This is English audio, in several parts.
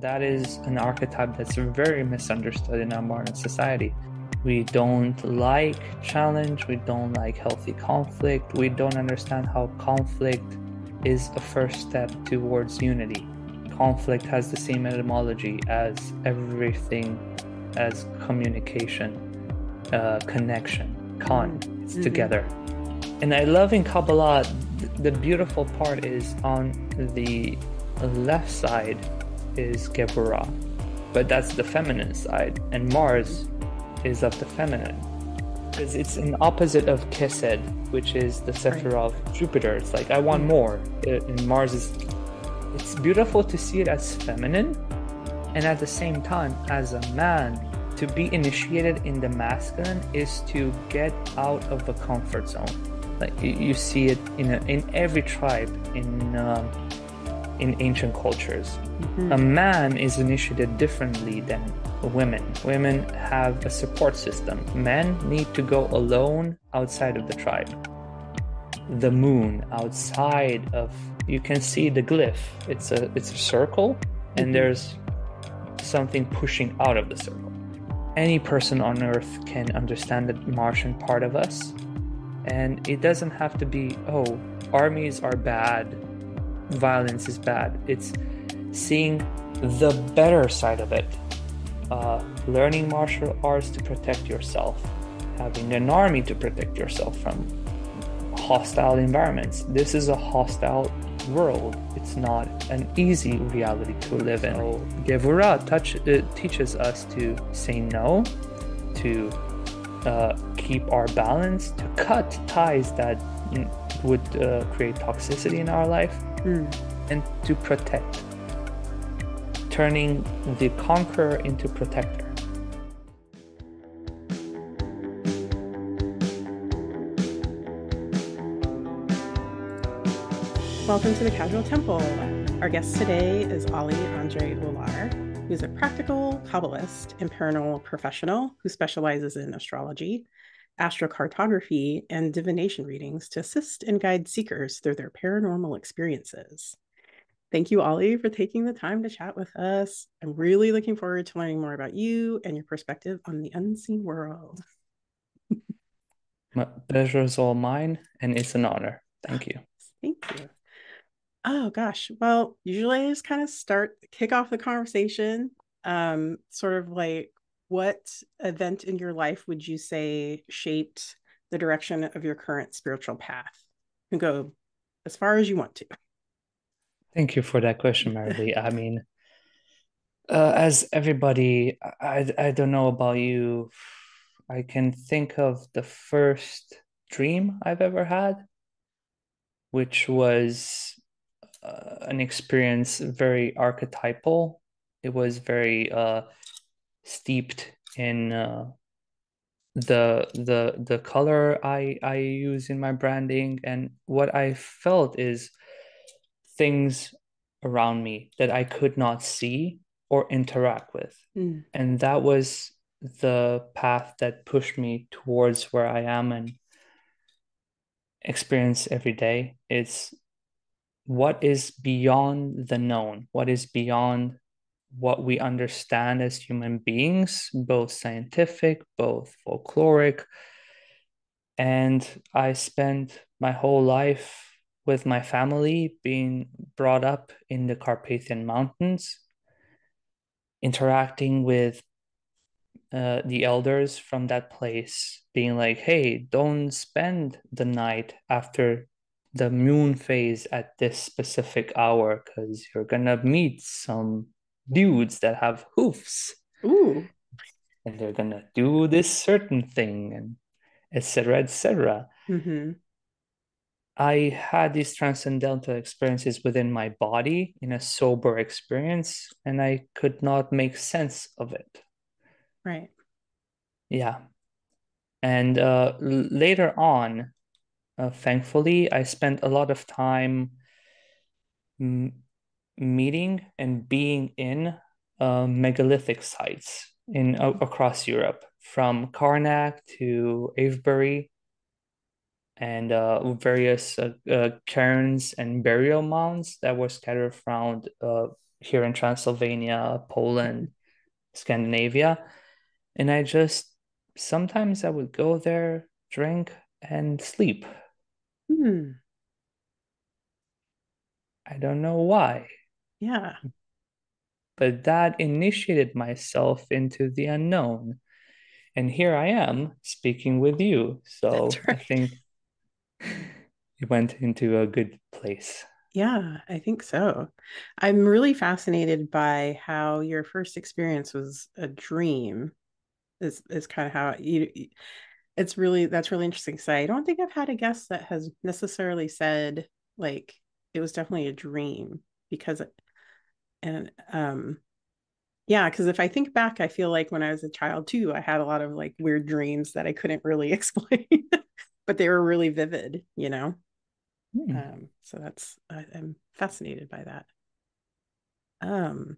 That is an archetype that's very misunderstood in our modern society. We don't like challenge, we don't like healthy conflict, we don't understand how conflict is a first step towards unity. Conflict has the same etymology as everything as communication, uh, connection, con, it's mm-hmm. together. And I love in Kabbalah, the beautiful part is on the left side is Gevurah, but that's the feminine side, and Mars is of the feminine. Because it's an opposite of Chesed, which is the Sephirah of Jupiter. It's like I want more. and Mars is. It's beautiful to see it as feminine, and at the same time, as a man, to be initiated in the masculine is to get out of the comfort zone. Like you, see it in a, in every tribe in um, in ancient cultures. Mm-hmm. A man is initiated differently than women. Women have a support system. Men need to go alone outside of the tribe. The moon outside of you can see the glyph. It's a it's a circle and mm-hmm. there's something pushing out of the circle. Any person on earth can understand the Martian part of us. And it doesn't have to be, oh, armies are bad, violence is bad. It's seeing the better side of it. Uh, learning martial arts to protect yourself, having an army to protect yourself from hostile environments. This is a hostile world. It's not an easy reality to live in. So, Gevurah touch, uh, teaches us to say no, to uh, keep our balance, to cut ties that would uh, create toxicity in our life, mm. and to protect, turning the conqueror into protector. Welcome to the Casual Temple. Our guest today is Oli Andrei Olar, who's a practical Kabbalist and paranormal professional who specializes in astrology, astrocartography, and divination readings to assist and guide seekers through their paranormal experiences. Thank you, Oli, for taking the time to chat with us. I'm really looking forward to learning more about you and your perspective on the unseen world. My pleasure is all mine, and it's an honor. Thank you. Thank you. Oh gosh. Well, usually I just kind of start kick off the conversation. Um, sort of like what event in your life would you say shaped the direction of your current spiritual path? You go as far as you want to. Thank you for that question, Merrily. I mean, uh, as everybody, I, I don't know about you, I can think of the first dream I've ever had, which was uh, an experience very archetypal. It was very uh, steeped in uh, the the the color I I use in my branding and what I felt is things around me that I could not see or interact with. Mm. And that was the path that pushed me towards where I am and experience every day. It's what is beyond the known, what is beyond what we understand as human beings, both scientific, both folkloric. And I spent my whole life with my family being brought up in the Carpathian Mountains, interacting with uh, the elders from that place, being like, hey, don't spend the night after the moon phase at this specific hour because you're gonna meet some dudes that have hoofs. Ooh. And they're gonna do this certain thing and etc. etc. Mm-hmm. I had these transcendental experiences within my body in a sober experience, and I could not make sense of it. Right. Yeah. And uh, later on, uh, thankfully, I spent a lot of time m- meeting and being in uh, megalithic sites in uh, across Europe, from Carnac to Avebury, and uh, various uh, uh, cairns and burial mounds that were scattered around uh, here in Transylvania, Poland, Scandinavia. And I just sometimes I would go there, drink, and sleep. Hmm. I don't know why. Yeah. But that initiated myself into the unknown. And here I am speaking with you. So right. I think it went into a good place. Yeah, I think so. I'm really fascinated by how your first experience was a dream. Is is kind of how you it's really that's really interesting say. I don't think I've had a guest that has necessarily said like it was definitely a dream because and um yeah because if i think back i feel like when i was a child too i had a lot of like weird dreams that i couldn't really explain but they were really vivid you know hmm. um so that's I, i'm fascinated by that um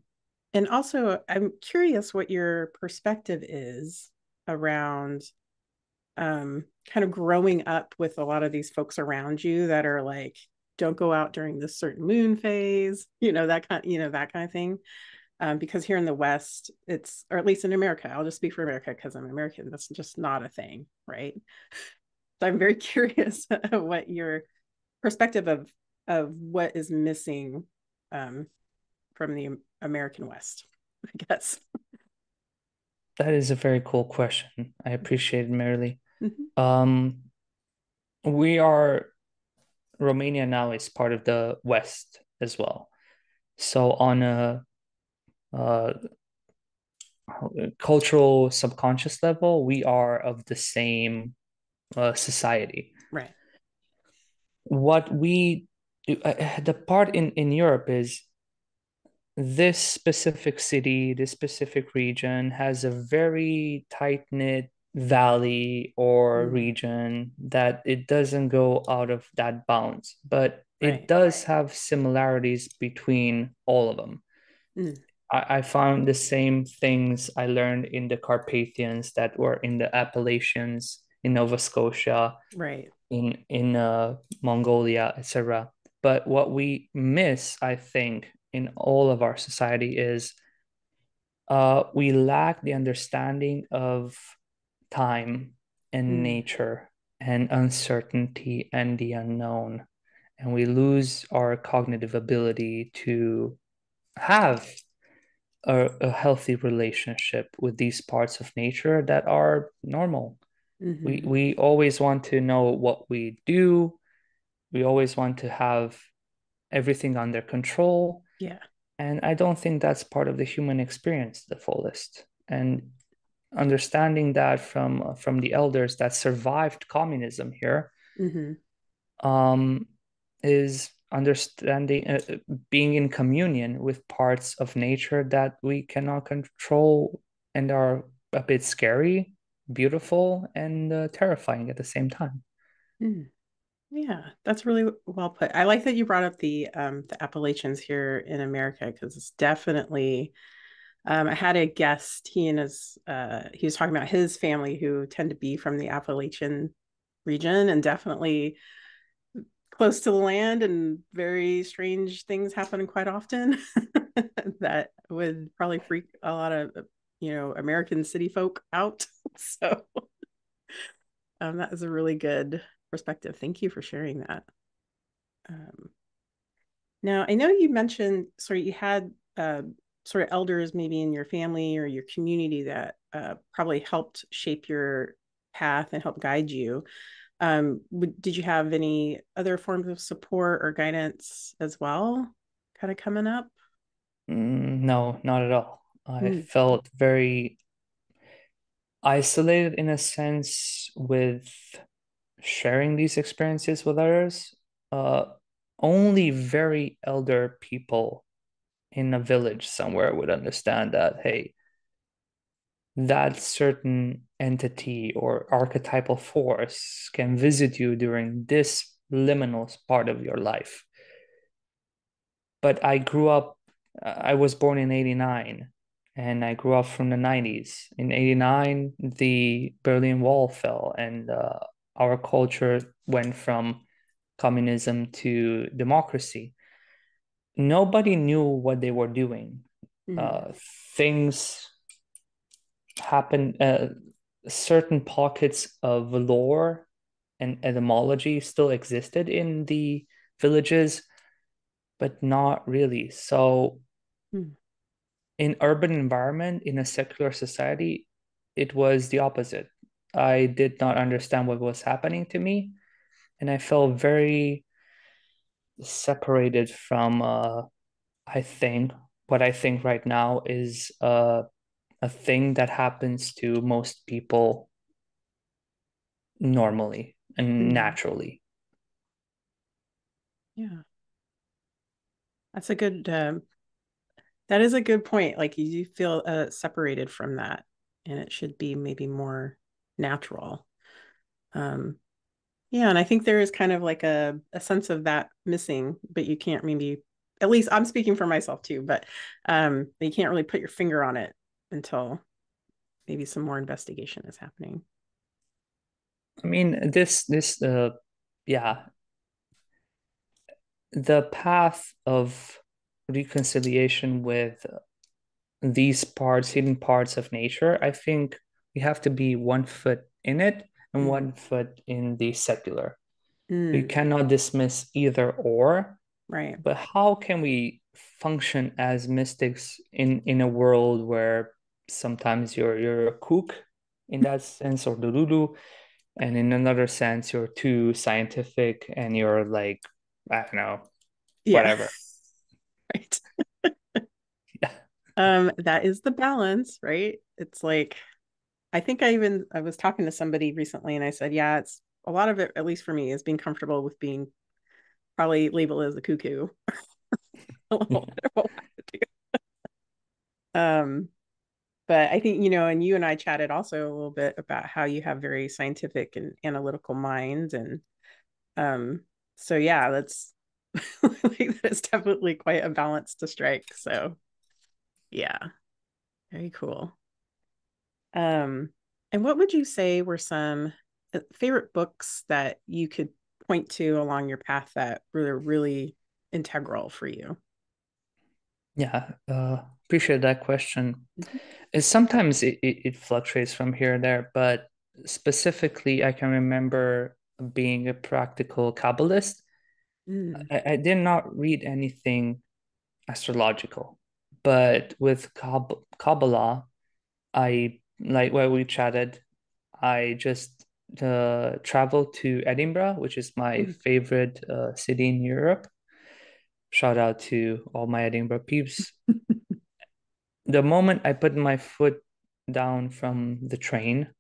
and also i'm curious what your perspective is around um kind of growing up with a lot of these folks around you that are like don't go out during this certain moon phase you know that kind you know that kind of thing. Um, because here in the west it's or at least in america i'll just speak for america because i'm american that's just not a thing right? So i'm very curious what your perspective of of what is missing um, from the american west i guess. That is a very cool question. I appreciate it merrily mm-hmm. um, we are Romania now is part of the West as well. So on a, a cultural subconscious level, we are of the same uh, society. Right. What we do, uh, the part in in Europe is this specific city, this specific region has a very tight knit valley or mm. region that it doesn't go out of that bounds but right. it does have similarities between all of them mm. I, I found the same things i learned in the carpathians that were in the appalachians in nova scotia right in in uh, mongolia etc but what we miss i think in all of our society is uh, we lack the understanding of time and mm. nature and uncertainty and the unknown. And we lose our cognitive ability to have a, a healthy relationship with these parts of nature that are normal. Mm-hmm. We, we always want to know what we do. We always want to have everything under control. Yeah. And I don't think that's part of the human experience the fullest. And understanding that from from the elders that survived communism here mm-hmm. um, is understanding uh, being in communion with parts of nature that we cannot control and are a bit scary beautiful and uh, terrifying at the same time mm. yeah that's really well put i like that you brought up the um, the appalachians here in america because it's definitely um, I had a guest. He and his uh, he was talking about his family who tend to be from the Appalachian region and definitely close to the land, and very strange things happen quite often that would probably freak a lot of you know American city folk out. so um, that is a really good perspective. Thank you for sharing that. Um, now I know you mentioned sorry you had uh, sort of elders maybe in your family or your community that uh, probably helped shape your path and help guide you um, did you have any other forms of support or guidance as well kind of coming up mm, no not at all i mm. felt very isolated in a sense with sharing these experiences with others uh, only very elder people in a village somewhere would understand that hey that certain entity or archetypal force can visit you during this liminal part of your life. But i grew up i was born in 89 and i grew up from the 90s in 89 the berlin wall fell and uh, our culture went from communism to democracy nobody knew what they were doing. Mm. Uh, things happen. Uh, certain pockets of lore and etymology still existed in the villages, but not really. So, Mm. in urban environment, in a secular society, it was the opposite. I did not understand what was happening to me, and I felt very separated from uh, I think what I think right now is uh, a thing that happens to most people normally and Mm. naturally. Yeah. That's a good um that is a good point. Like you feel uh separated from that and it should be maybe more natural. Um yeah, and I think there is kind of like a a sense of that missing, but you can't maybe at least I'm speaking for myself too, but um you can't really put your finger on it until maybe some more investigation is happening. I mean, this this uh yeah, the path of reconciliation with these parts, hidden parts of nature, I think we have to be one foot in it and Mm. one foot in the secular. We Mm, cannot dismiss either or, right. but how can we function as mystics in in a world where sometimes you're you're a kook in that sense or the Lulu, and in another sense you're too scientific and you're like, I don't know, Yeah. whatever. Right. Yeah. Um, that is the balance, right? It's like I think I even I was talking to somebody recently and I said, yeah, it's a lot of it, at least for me, is being comfortable with being probably labeled as a cuckoo. a little bit of what Um, but I think, you know, and you and I chatted also a little bit about how you have very scientific and analytical minds. And um, so yeah, that's like that's definitely quite a balance to strike. So yeah, very cool. Um, and what would you say were some uh, favorite books that you could point to along your path that were really integral for you? Yeah, uh, appreciate that question. Mhm. Sometimes it, it, it fluctuates from here and there, but specifically, I can remember being a practical Kabbalist. Mm, I, I did not read anything astrological, but with Kab Kabbalah, I like where we chatted, I just uh, traveled to Edinburgh, which is my mm, favorite uh, city in Europe. Shout out to all my Edinburgh peeps. The moment I put my foot down from the train,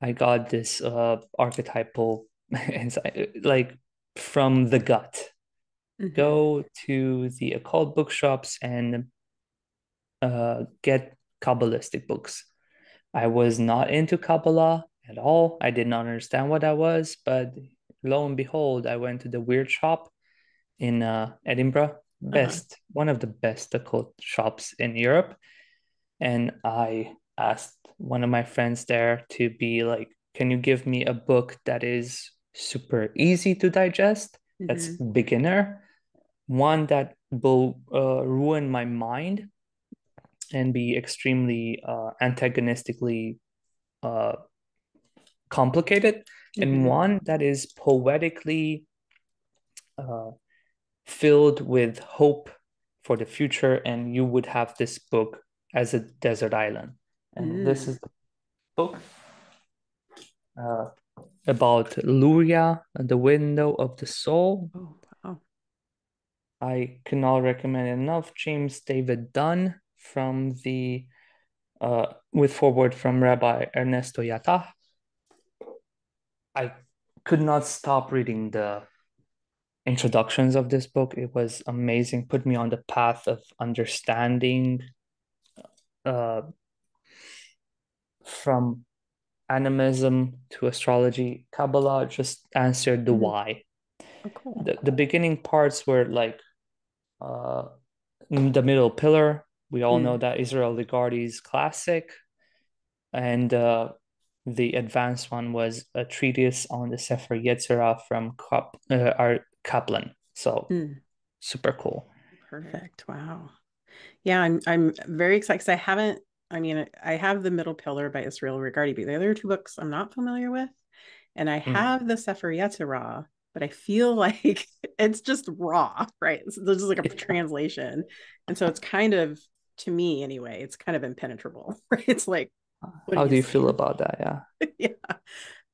I got this uh, archetypal insight, like from the gut. mhm, Go to the occult bookshops and uh, get Kabbalistic books. I was not into Kabbalah at all. I did not understand what that was, but lo and behold, I went to the weird shop in uh, Edinburgh, uh-huh, best one of the best occult shops in Europe, and I asked one of my friends there to be like, "Can you give me a book that is super easy to digest, that's mhm, beginner, one that will uh, ruin my mind and be extremely uh, antagonistically uh, complicated, and mhm, one that is poetically uh, filled with hope for the future, and you would have this book as a desert island. And this mm. is the book uh, about Luria, the window of the soul. Oh, wow. I cannot recommend enough. James David Dunn from the uh, with forward from Rabbi Ernesto Yata. I could not stop reading the introductions of this book. It was amazing. Put me on the path of understanding uh, from animism to astrology. Kabbalah just answered the Mhm. why. Oh, cool. The, the beginning parts were like uh, the middle pillar. We all know Mm, that Israel Regardie's classic. And uh, the advanced one was a treatise on the Sefer Yetzirah from Kap, uh, Aryeh Kaplan. So mm, super cool. Perfect. Wow. Yeah, I'm I'm very excited because I haven't. I mean, I have the Middle Pillar by Israel Regardie, but the other two books I'm not familiar with, and I mm. have the Sefer Yetzirah, but I feel like it's just raw, right? So there's like a translation, and so it's kind of to me anyway, it's kind of impenetrable, right? It's like, how do you, you feel about that? Yeah, yeah.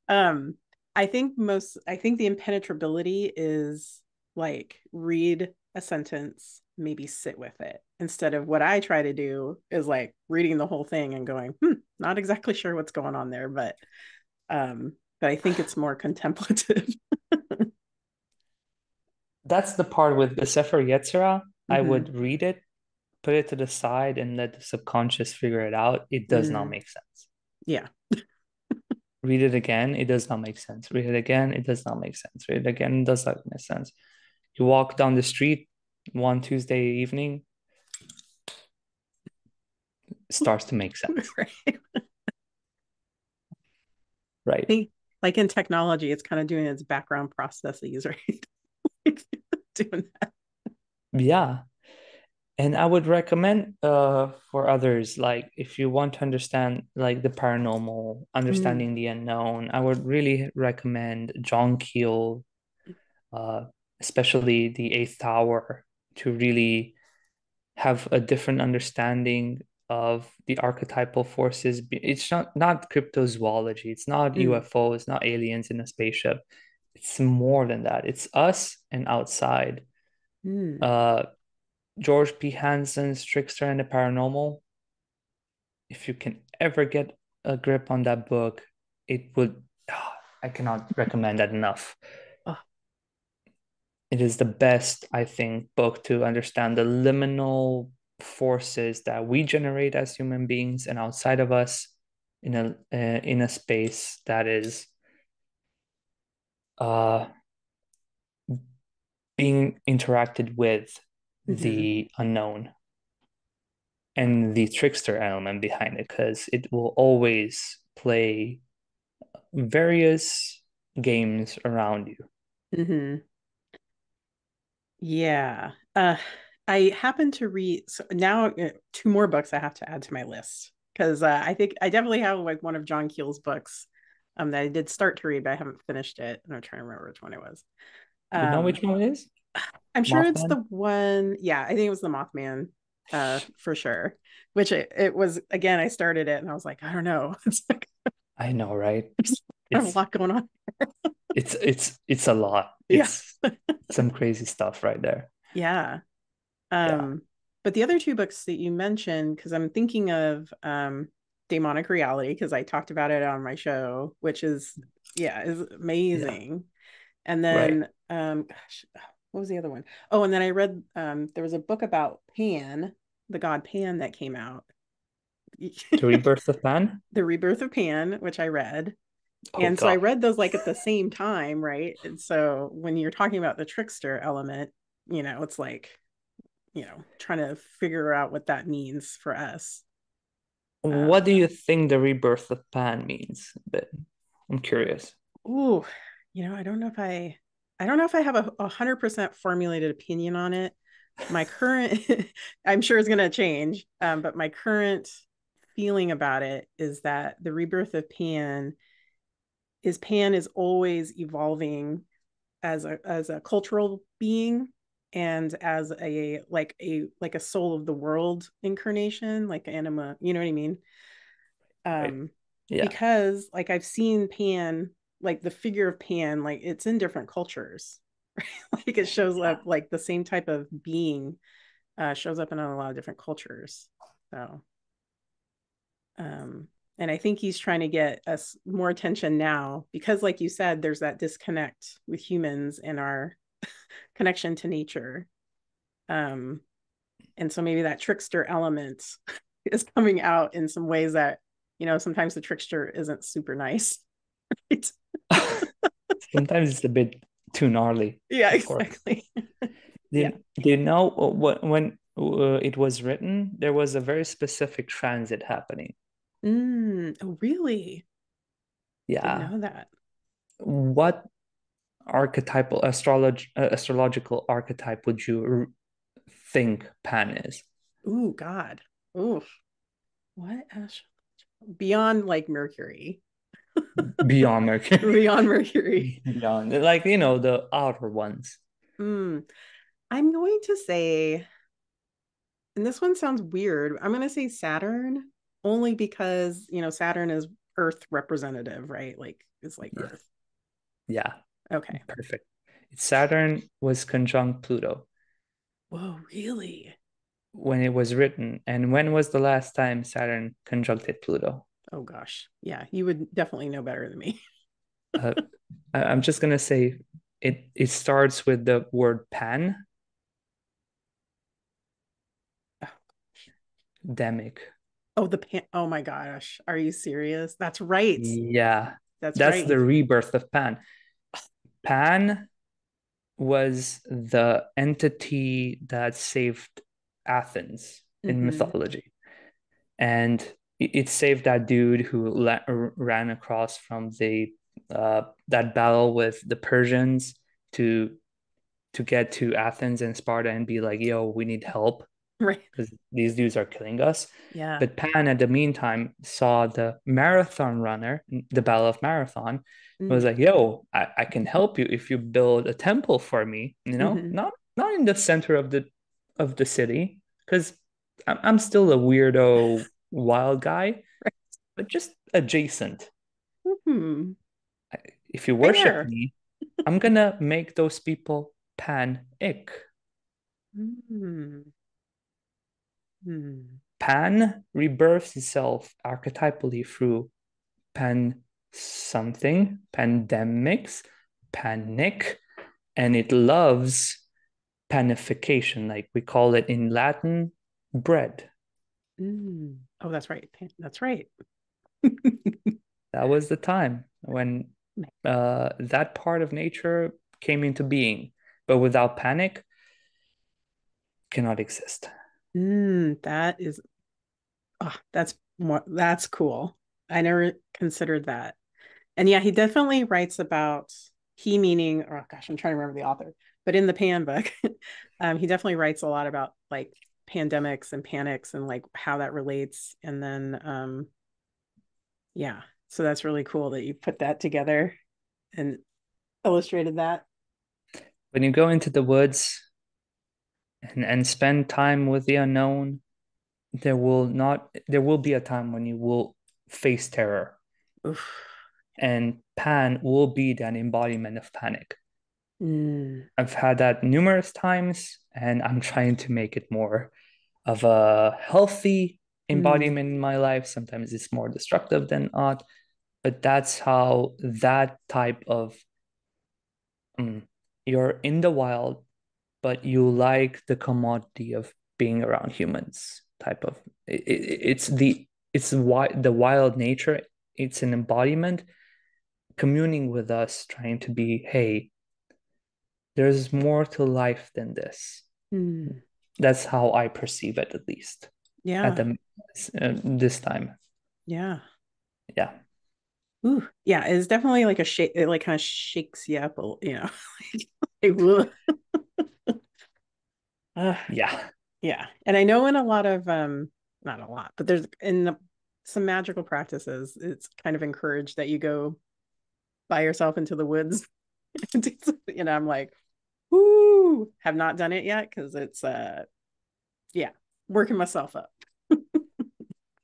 Um, I think most. I think the impenetrability is like read a sentence, maybe sit with it instead of what I try to do is like reading the whole thing and going, hmm, not exactly sure what's going on there, but um, but I think it's more contemplative. That's the part with the Sefer Yetzirah. Mm-hmm. I would read it, put it to the side, and let the subconscious figure it out. It does mm. not make sense. Yeah. read it again, it does not make sense. Read it again, it does not make sense. Read it again, it does not make sense. You walk down the street one Tuesday evening, starts to make sense. right. right. like in technology, it's kind of doing its background processes, right? doing that. Yeah. And I would recommend uh for others, like if you want to understand like the paranormal, understanding mm. the unknown, I would really recommend John Keel, uh, especially the eighth tower to really have a different understanding of the archetypal forces. It's not not cryptozoology. It's not mm. UFO. It's not aliens in a spaceship. It's more than that. It's us and outside. Mm. Uh, George P. Hansen's Trickster and the Paranormal. If you can ever get a grip on that book, it would. Oh, I cannot recommend that enough. Oh. It is the best, I think, book to understand the liminal forces that we generate as human beings and outside of us in a uh, in a space that is uh being interacted with mm-hmm. the unknown and the trickster element behind it because it will always play various games around you mm-hmm. yeah uh I happen to read so now uh, two more books I have to add to my list because uh, I think I definitely have like one of John Keel's books um, that I did start to read, but I haven't finished it. And I'm trying to remember which one it was. Um, you know which one it is? I'm sure Mothman? it's the one. Yeah, I think it was the Mothman uh, for sure. Which it, it was again. I started it and I was like, I don't know. It's like I know, right? There's a lot going on. it's it's it's a lot. It's yeah. some crazy stuff right there. Yeah. Um, yeah. But the other two books that you mentioned, because I'm thinking of um, Daemonic Reality, because I talked about it on my show, which is, yeah, is amazing. Yeah. And then, right. um, gosh, what was the other one? Oh, and then I read, um, there was a book about Pan, the god Pan that came out. the Rebirth of Pan? the Rebirth of Pan, which I read. Oh, and God. so I read those like at the same time, right? And so when you're talking about the trickster element, you know, it's like you know trying to figure out what that means for us what do you think the rebirth of pan means but i'm curious Ooh, you know i don't know if i i don't know if i have a hundred percent formulated opinion on it my current i'm sure it's going to change um, but my current feeling about it is that the rebirth of pan is pan is always evolving as a as a cultural being and as a like a like a soul of the world incarnation like anima you know what i mean um right. yeah. because like i've seen pan like the figure of pan like it's in different cultures right? like it shows up like the same type of being uh shows up in a lot of different cultures so. Um and i think he's trying to get us more attention now because like you said there's that disconnect with humans and our connection to nature. Um and so maybe that trickster element is coming out in some ways that you know sometimes the trickster isn't super nice right? sometimes it's a bit too gnarly yeah exactly do, yeah. do you know what when uh, it was written there was a very specific transit happening mm, oh really yeah Didn't know that what archetypal astrolog- uh, astrological archetype would you r- think Pan is? Ooh, God. Ooh. What beyond like Mercury? Beyond Mercury. beyond Mercury. Beyond like you know the outer ones. Mm. I'm going to say, and this one sounds weird. I'm going to say Saturn only because you know Saturn is Earth representative, right? Like it's like yeah. Earth. Yeah. Okay. Perfect. Saturn was conjunct Pluto. Whoa, really? When it was written. And when was the last time Saturn conjuncted Pluto? Oh gosh. Yeah, you would definitely know better than me. uh, I'm just gonna say it it starts with the word pan. Oh. Demic. Oh, the pan. Oh my gosh. Are you serious? That's right. Yeah. That's That's right. the rebirth of Pan. Pan was the entity that saved Athens in Mhm. mythology. And it saved that dude who la- ran across from the uh, that battle with the Persians to to get to Athens and Sparta and be like, "Yo, we need help Right. because these dudes are killing us." Yeah. But Pan, at the meantime, saw the marathon runner, the Battle of Marathon, Mm. was like, "Yo, I, I can help you if you build a temple for me. You know, Mhm. not not in the center of the of the city, because I'm I'm still a weirdo wild guy, but just adjacent. Hmm. If you worship Fair. me, I'm gonna make those people pan-ic. Hmm. Hmm. Pan rebirths itself archetypally through pan something, pandemics, panic, and it loves panification, like we call it in Latin, bread. Mm. Oh, that's right. That's right. That was the time when uh, that part of nature came into being, but without panic, cannot exist. Mm, that is, oh, that's more, that's cool. I never considered that. And yeah, he definitely writes about he meaning, oh gosh, I'm trying to remember the author, but in the Pan book, um, he definitely writes a lot about like pandemics and panics and like how that relates. And then, um, yeah, so that's really cool that you put that together and illustrated that. When you go into the woods and, and spend time with the unknown, there will not there will be a time when you will face terror. Oof. And pan will be that embodiment of panic. Mm. I've had that numerous times, and I'm trying to make it more of a healthy embodiment in my life. Sometimes it's more destructive than not, but that's how that type of mm, you're in the wild, but you like the commodity of being around humans. Type of it, it, it's the it's why the wild nature. It's an embodiment communing with us, trying to be, hey, there's more to life than this. Mm. That's how I perceive it, at least Yeah. at the uh, this time. yeah. Yeah, Ooh, yeah, it's definitely like a shake. It like kind of shakes you up, a- you know. like. Uh, yeah, yeah, and I know in a lot of um, not a lot, but there's in the, some magical practices, it's kind of encouraged that you go by yourself into the woods. you know, I'm like, whoo, have not done it yet because it's uh, yeah, working myself up.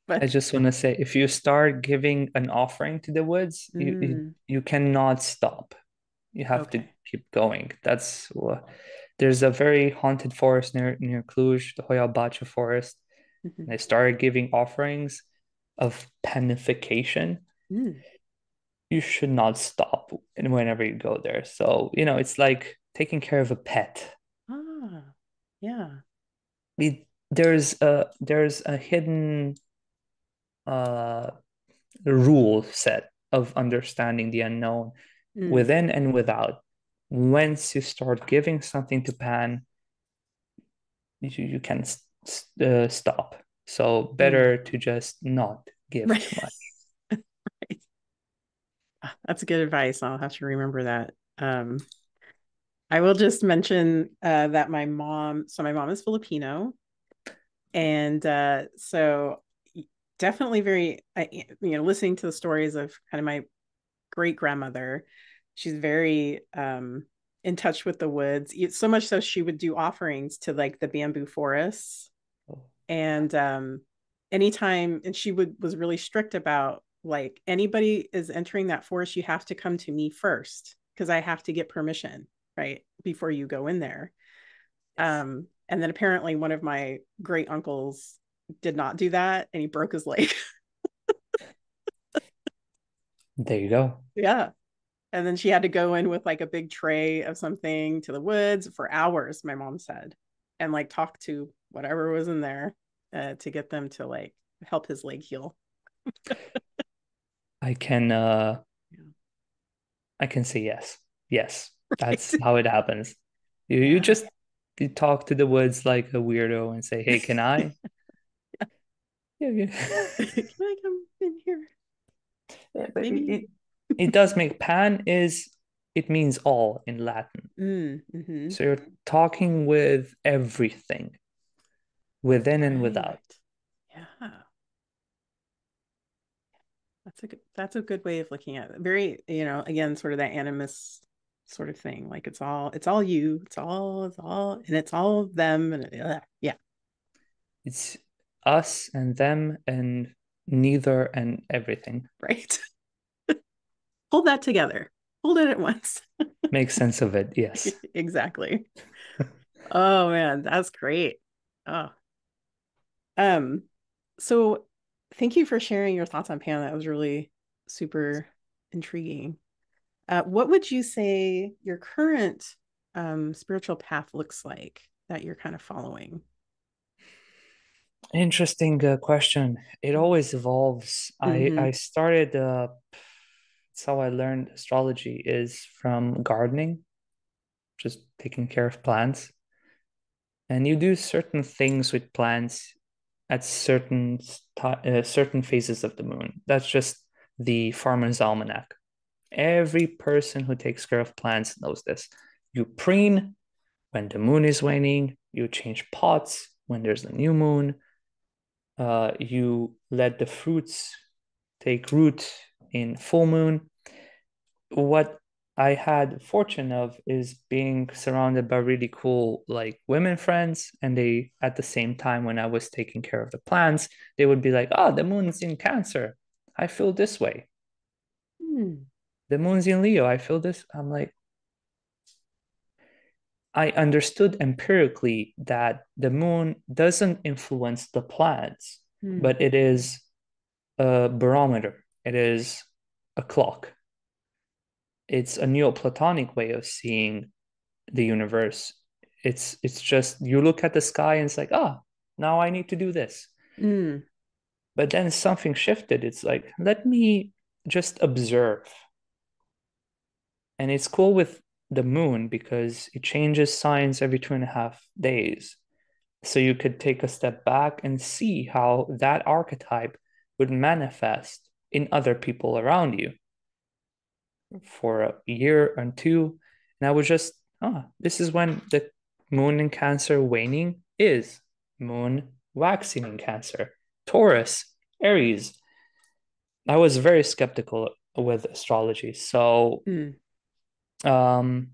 but I just want to say, if you start giving an offering to the woods, you you, Mm. you cannot stop. You have to keep going. That's what. There's a very haunted forest near near Cluj, the Hoia Baciu forest. Mhm. And I started giving offerings of panification. Mm. You should not stop whenever you go there. So, you know, it's like taking care of a pet. ah, yeah, it, there's a there's a hidden uh rule set of understanding the unknown Mm. within and without. Once you start giving something to Pan, you, you can s- s- uh, stop. So better to just not give Right. too much. Ah, That's good advice. I'll have to remember that. Um, I will just mention uh, that my mom, so my mom is Filipino. And uh, so definitely very, you know, listening to the stories of kind of my great grandmother, she's very um, in touch with the woods, so much so she would do offerings to like the bamboo forests. Oh. And um, anytime, and she would was really strict about like anybody is entering that forest, you have to come to me first because I have to get permission right before you go in there. Um and then apparently one of my great uncles did not do that and he broke his leg. There you go. Yeah. And then she had to go in with like a big tray of something to the woods for hours my mom said and like talk to whatever was in there uh, to get them to like help his leg heal. I can uh yeah. i can say yes. Yes that's how it happens. You you just you talk to the woods like a weirdo and say, "Hey, can I?" yeah, yeah. can I come in here? Yeah, but Maybe. It, it does make pan is it means all in Latin. Mm, mm-hmm. So you're talking with everything, within and without. Yeah. That's a good that's a good way of looking at it. Very, you know, again, sort of that animus sort of thing. Like it's all it's all you. It's all it's all and it's all them and uh, yeah. It's us and them and neither and everything. Right. Hold that together. Hold it at once. Make sense of it. Yes. exactly. oh man, that's great. Oh. Um so thank you for sharing your thoughts on Pan. That was really super intriguing. Uh, what would you say your current um, spiritual path looks like that you're kind of following? Interesting uh, question. It always evolves. Mm-hmm. I I started. Uh, that's how I learned astrology is from gardening, just taking care of plants, and you do certain things with plants at certain uh, certain phases of the moon. That's just the farmer's almanac. Every person who takes care of plants knows this. You preen when the moon is waning, you change pots when there's a new moon, uh, you let the fruits take root in full moon. What I had fortune of is being surrounded by really cool like women friends and they at the same time when I was taking care of the plants they would be like oh the moon's in cancer I feel this way hmm the moon's in Leo. I feel this. I'm like, I understood empirically that the moon doesn't influence the planets, mm. but it is a barometer, it is a clock. It's a Neoplatonic way of seeing the universe. It's it's just you look at the sky and it's like, ah, oh, now I need to do this. Mm. But then something shifted. It's like, let me just observe and it's cool with the moon because it changes signs every two and a half days. So you could take a step back and see how that archetype would manifest in other people around you for a year or two. And I was just, oh, this is when the moon in Cancer waning is moon waxing in Cancer, Taurus, Aries. I was very skeptical with astrology. So mm um,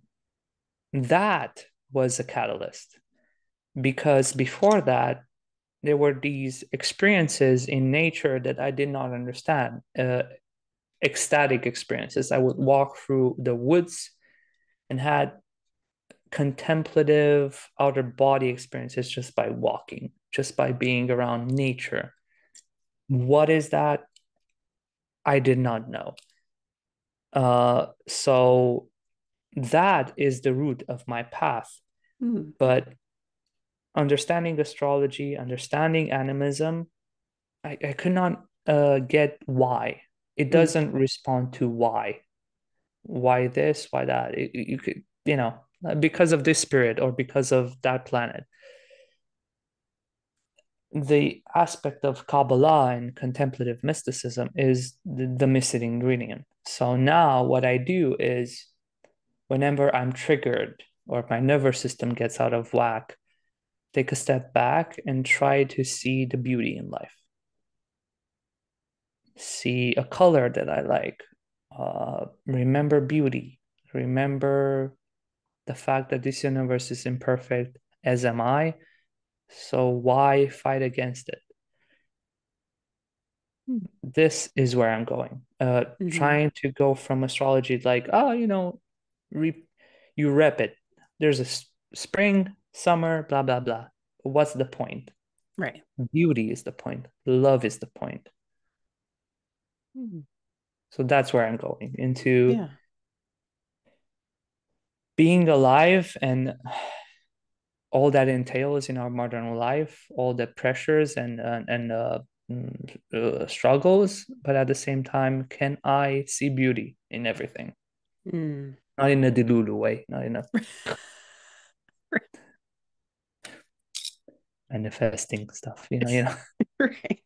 that was a catalyst because before that there were these experiences in nature that i did not understand uh, ecstatic experiences. I would walk through the woods and had contemplative outer body experiences just by walking just by being around nature. What is that? I did not know. Uh, so that is the root of my path. Mm. But understanding astrology, understanding animism, I, I could not uh, get why. It hmm. doesn't mm. respond to why. Why this, why that. It, you could, you know, because of this spirit or because of that planet. The aspect of Kabbalah and contemplative mysticism is the, the missing ingredient. So now what I do is whenever I'm triggered or my nervous system gets out of whack, take a step back and try to see the beauty in life. See a color that I like. Uh, remember beauty. Remember the fact that this universe is imperfect, as am I. So why fight against it? Hmm. This is where I'm going. Uh, mm-hmm. Trying to go from astrology, like, oh, you know, re- you rep it. There's a spring, summer, blah, blah, blah. What's the point? Right. Beauty is the point. Love is the point. Mm-hmm. So that's where I'm going into yeah. being alive and all that entails in our modern life, all the pressures and uh, and uh, mm, uh, struggles, but at the same time, can I see beauty in everything? Mm. Not in a delulu way, not in a manifesting stuff, you know, you know. right.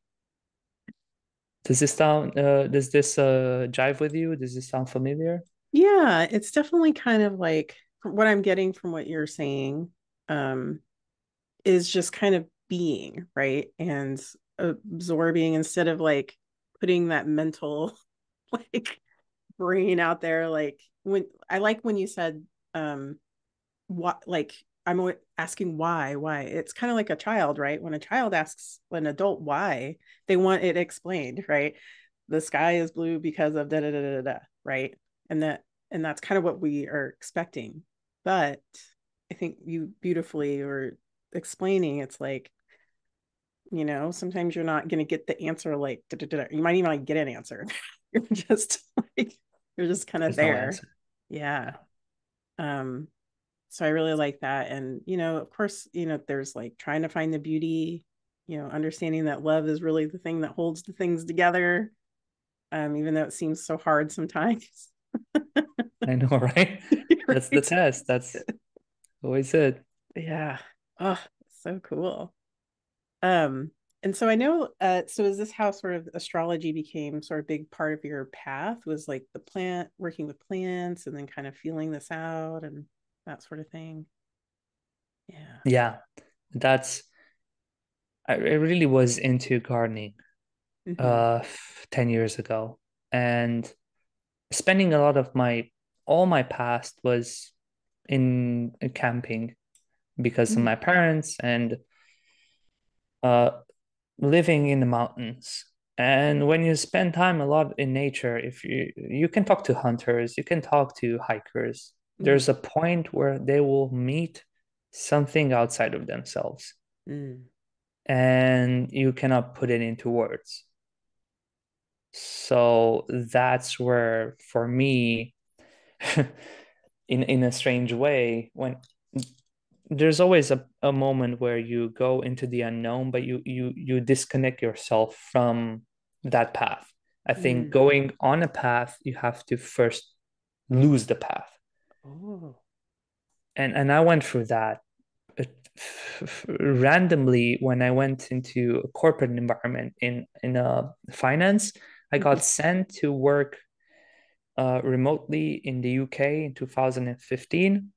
Does this sound uh does this uh jive with you? Does this sound familiar? Yeah, it's definitely kind of like what I'm getting from what you're saying um is just kind of being, right? And absorbing instead of like putting that mental like brain out there like when I like when you said um what like I'm asking why, why. It's kind of like a child, right? When a child asks an adult why, they want it explained, right? The sky is blue because of da da da da da, right? And that and that's kind of what we are expecting. But I think you beautifully were explaining it's like, you know, sometimes you're not gonna get the answer like da, da, da, you might even like get an answer. you're just like you're just kind of there. No yeah. Um so i really like that and you know of course you know there's like trying to find the beauty you know understanding that love is really the thing that holds the things together um even though it seems so hard sometimes. I know right? that's the test. That's always it. Yeah. Oh so cool. Um and so i know uh so is this how sort of astrology became sort of big part of your path was like the plant working with plants and then kind of feeling this out and that sort of thing. Yeah. Yeah. That's I really was into gardening mm-hmm. uh 10 years ago and spending a lot of my all my past was in camping because mm-hmm. of my parents and uh living in the mountains. And when you spend time a lot in nature if you you can talk to hunters you can talk to hikers. There's a point where they will meet something outside of themselves. Mm. and you cannot put it into words. So that's where for me in in a strange way when there's always a, a moment where you go into the unknown but you you you disconnect yourself from that path i think mm. going on a path you have to first lose the path Oh. And and I went through that randomly when I went into a corporate environment in in a uh, finance. I got mm-hmm. sent to work uh, remotely in the UK in 2015,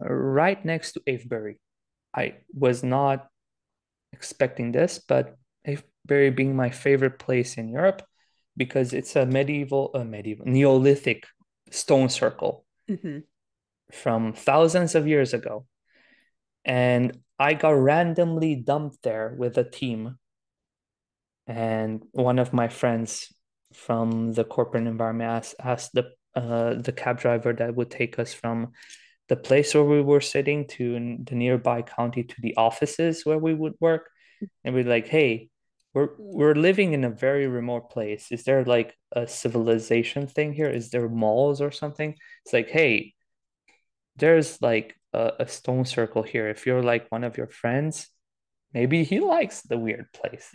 right next to Avebury. I was not expecting this, but Avebury being my favorite place in Europe because it's a medieval, a medieval Neolithic stone circle mm-hmm. from thousands of years ago. And I got randomly dumped there with a team. And one of my friends from the corporate environment asked, asked the uh, the cab driver that would take us from the place where we were sitting to the nearby county to the offices where we would work. And we're like, hey, we're we're living in a very remote place. Is there like a civilization thing here? Is there malls or something? It's like, hey, there's like a, a stone circle here. If you're like one of your friends, maybe he likes the weird place.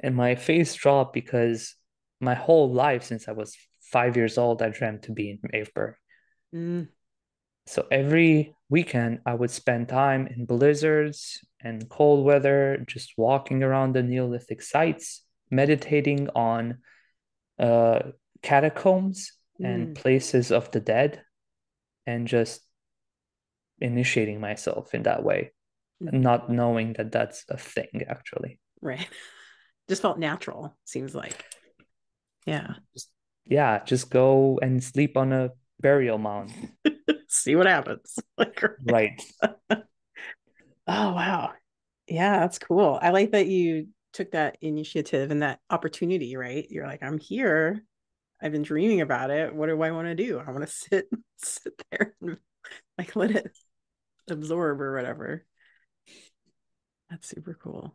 and my face dropped because my whole life since I was five years old, I dreamt to be in Avebury. Mm. So every weekend, I would spend time in blizzards and cold weather, just walking around the Neolithic sites, meditating on uh, catacombs mm. and places of the dead, and just initiating myself in that way, Mhm. not knowing that that's a thing actually. Right. Just felt natural, seems like. Yeah. Yeah, just go and sleep on a burial mound. See what happens. Like, Right. oh, wow. Yeah, that's cool. I like that you took that initiative and that opportunity, right? You're like, I'm here. I've been dreaming about it. What do I want to do? I want to sit sit there and like let it absorb or whatever. That's super cool.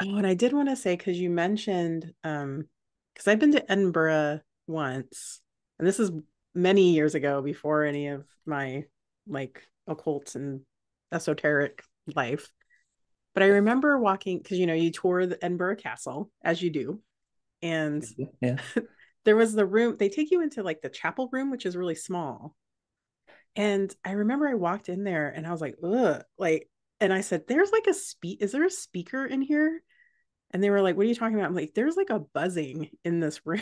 Oh, and I did want to say because you mentioned um because I've been to Edinburgh once, and this is many years ago before any of my like occult and esoteric life. But I remember walking because you know you tour the Edinburgh Castle as you do, and Yeah. there was the room they take you into like the chapel room, which is really small. And I remember I walked in there and I was like, ugh, like, and I said, there's like a speak, is there a speaker in here? And they were like, what are you talking about? I'm like, there's like a buzzing in this room.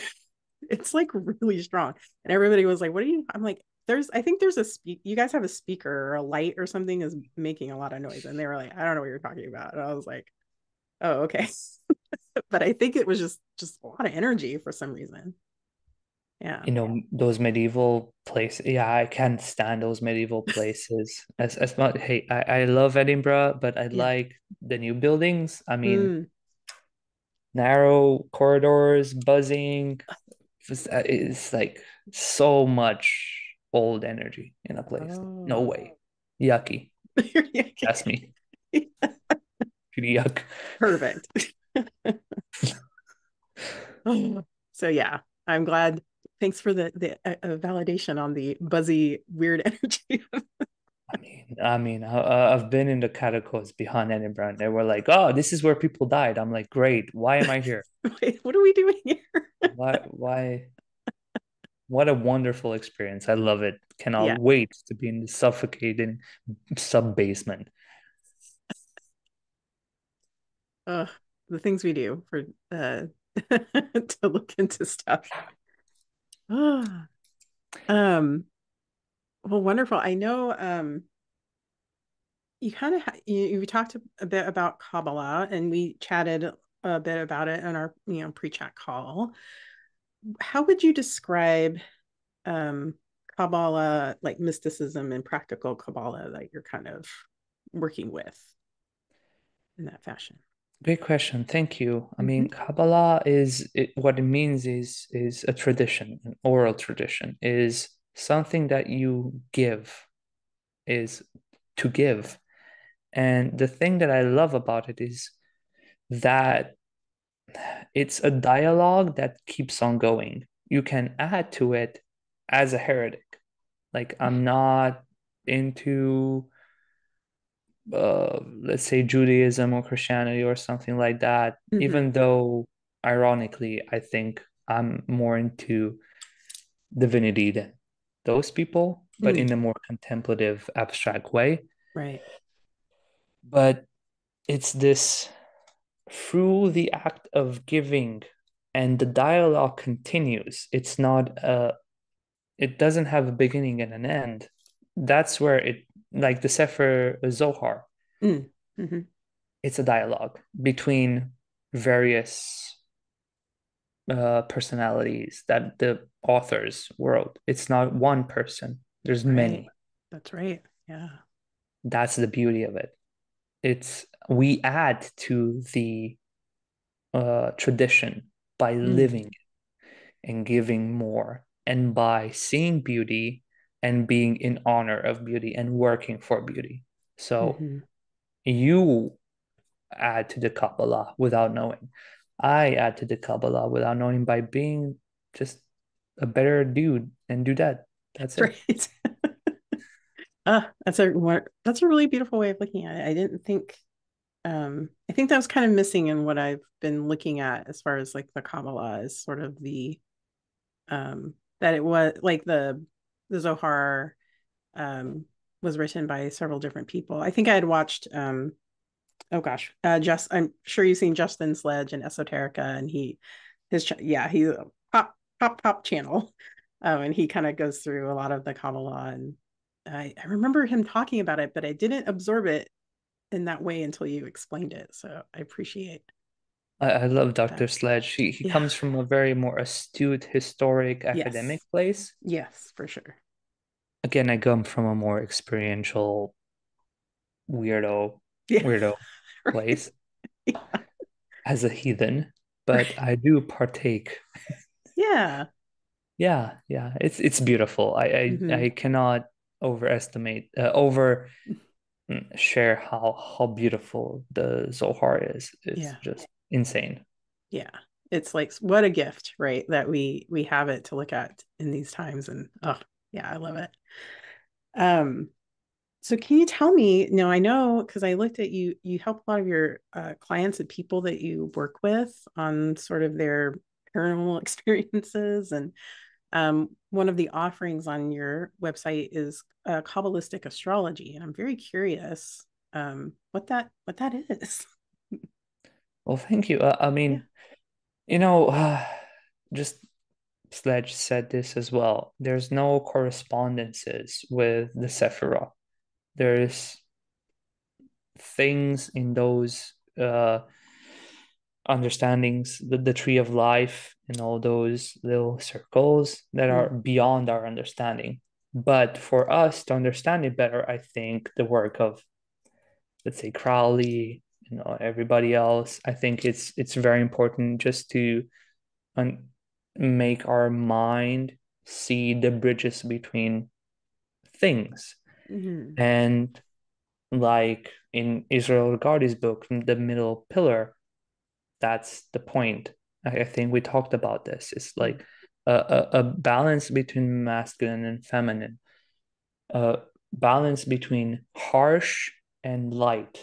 It's like really strong. And everybody was like, what are you? I'm like, there's, I think there's a speak, you guys have a speaker or a light or something is making a lot of noise. And they were like, I don't know what you're talking about. And I was like, oh, okay. but I think it was just, just a lot of energy for some reason. Yeah. You know, those medieval places. Yeah, I can't stand those medieval places. As as much, hey, I, I love Edinburgh, but I Yeah. like the new buildings. I mean, Mm, narrow corridors, buzzing. It's, uh, like so much old energy in a place. No Oh. way. Yucky. Yeah, That's me. Pretty yuck. Perfect. so yeah, I'm glad. Thanks for the the uh, validation on the buzzy weird energy. I mean, I mean, I, I've been in the catacombs behind Edinburgh, and they were like, "Oh, this is where people died." I'm like, "Great, why am I here? Wait, what are we doing here? Why, why? What a wonderful experience! I love it. Cannot Yeah. wait to be in the suffocating sub basement." Ugh, the things we do for uh to look into stuff. Um, well, wonderful. I know um you kind of you, you talked a bit about Kabbalah and we chatted a bit about it in our you know pre-chat call. How would you describe um Kabbalah, like mysticism and practical Kabbalah that you're kind of working with in that fashion? Great question. Thank you. I mean, Kabbalah is it, what it means is is a tradition, an oral tradition, is something that you give, is to give. And the thing that I love about it is that it's a dialogue that keeps on going. You can add to it as a heretic. Like I'm not into uh, let's say Judaism or Christianity or something like that, Mhm. even though ironically, I think I'm more into divinity than those people, but Mm. in a more contemplative, abstract way. Right. But it's this through the act of giving and the dialogue continues. It's not a, it doesn't have a beginning and an end. That's where it, like the Sefer Zohar, Mm. Mhm. it's a dialogue between various uh, personalities that the authors wrote. It's not one person, there's Right. many. That's right. Yeah. That's the beauty of it. It's we add to the uh, tradition by Mm. living and giving more, and by seeing beauty and being in honor of beauty and working for beauty. So Mhm. you add to the Kabbalah without knowing. I add to the Kabbalah without knowing by being just a better dude and do that. That's it. Right. uh, that's a one- that's a really beautiful way of looking at it. I didn't think um I think that was kind of missing in what I've been looking at as far as like the Kabbalah is sort of the um that it was like the the Zohar um was written by several different people. I think I had watched um oh gosh, uh just I'm sure you've seen Justin Sledge and Esoterica and he his ch- yeah, he's a pop pop pop channel. Um and he kind of goes through a lot of the Kabbalah and I, I remember him talking about it, but I didn't absorb it in that way until you explained it. So I appreciate. I, I love Dr. Sledge. He he Yeah. comes from a very more astute, historic, Yes. academic place. Yes, for sure. Again, I come from a more experiential, weirdo, Yeah. weirdo Right. place Yeah. as a heathen, but I do partake. Yeah. Yeah, yeah, it's it's beautiful. I I, Mhm. I cannot overestimate, uh, over mm, share how how beautiful the Zohar is. It's Yeah. just insane. Yeah. It's like what a gift, right? That we we have it to look at in these times. And oh yeah, I love it. Um, so can you tell me, now I know because I looked at you, you help a lot of your uh, clients and people that you work with on sort of their paranormal experiences. And um, one of the offerings on your website is uh, Kabbalistic astrology. And I'm very curious um, what that what that is. Well, thank you. Uh, I mean, Yeah. you know, uh, Justin Sledge said this as well. There's no correspondences with the Sephirah. There's things in those uh understandings, the, the tree of life and all those little circles that are beyond our understanding. But for us to understand it better, I think the work of, let's say, Crowley, you know, everybody else, I think it's it's very important just to un make our mind see the bridges between things. Mhm. And like in Israel Regardie's book, The Middle Pillar, that's the point. I, I think we talked about this. It's like a, a, a balance between masculine and feminine, a balance between harsh and light,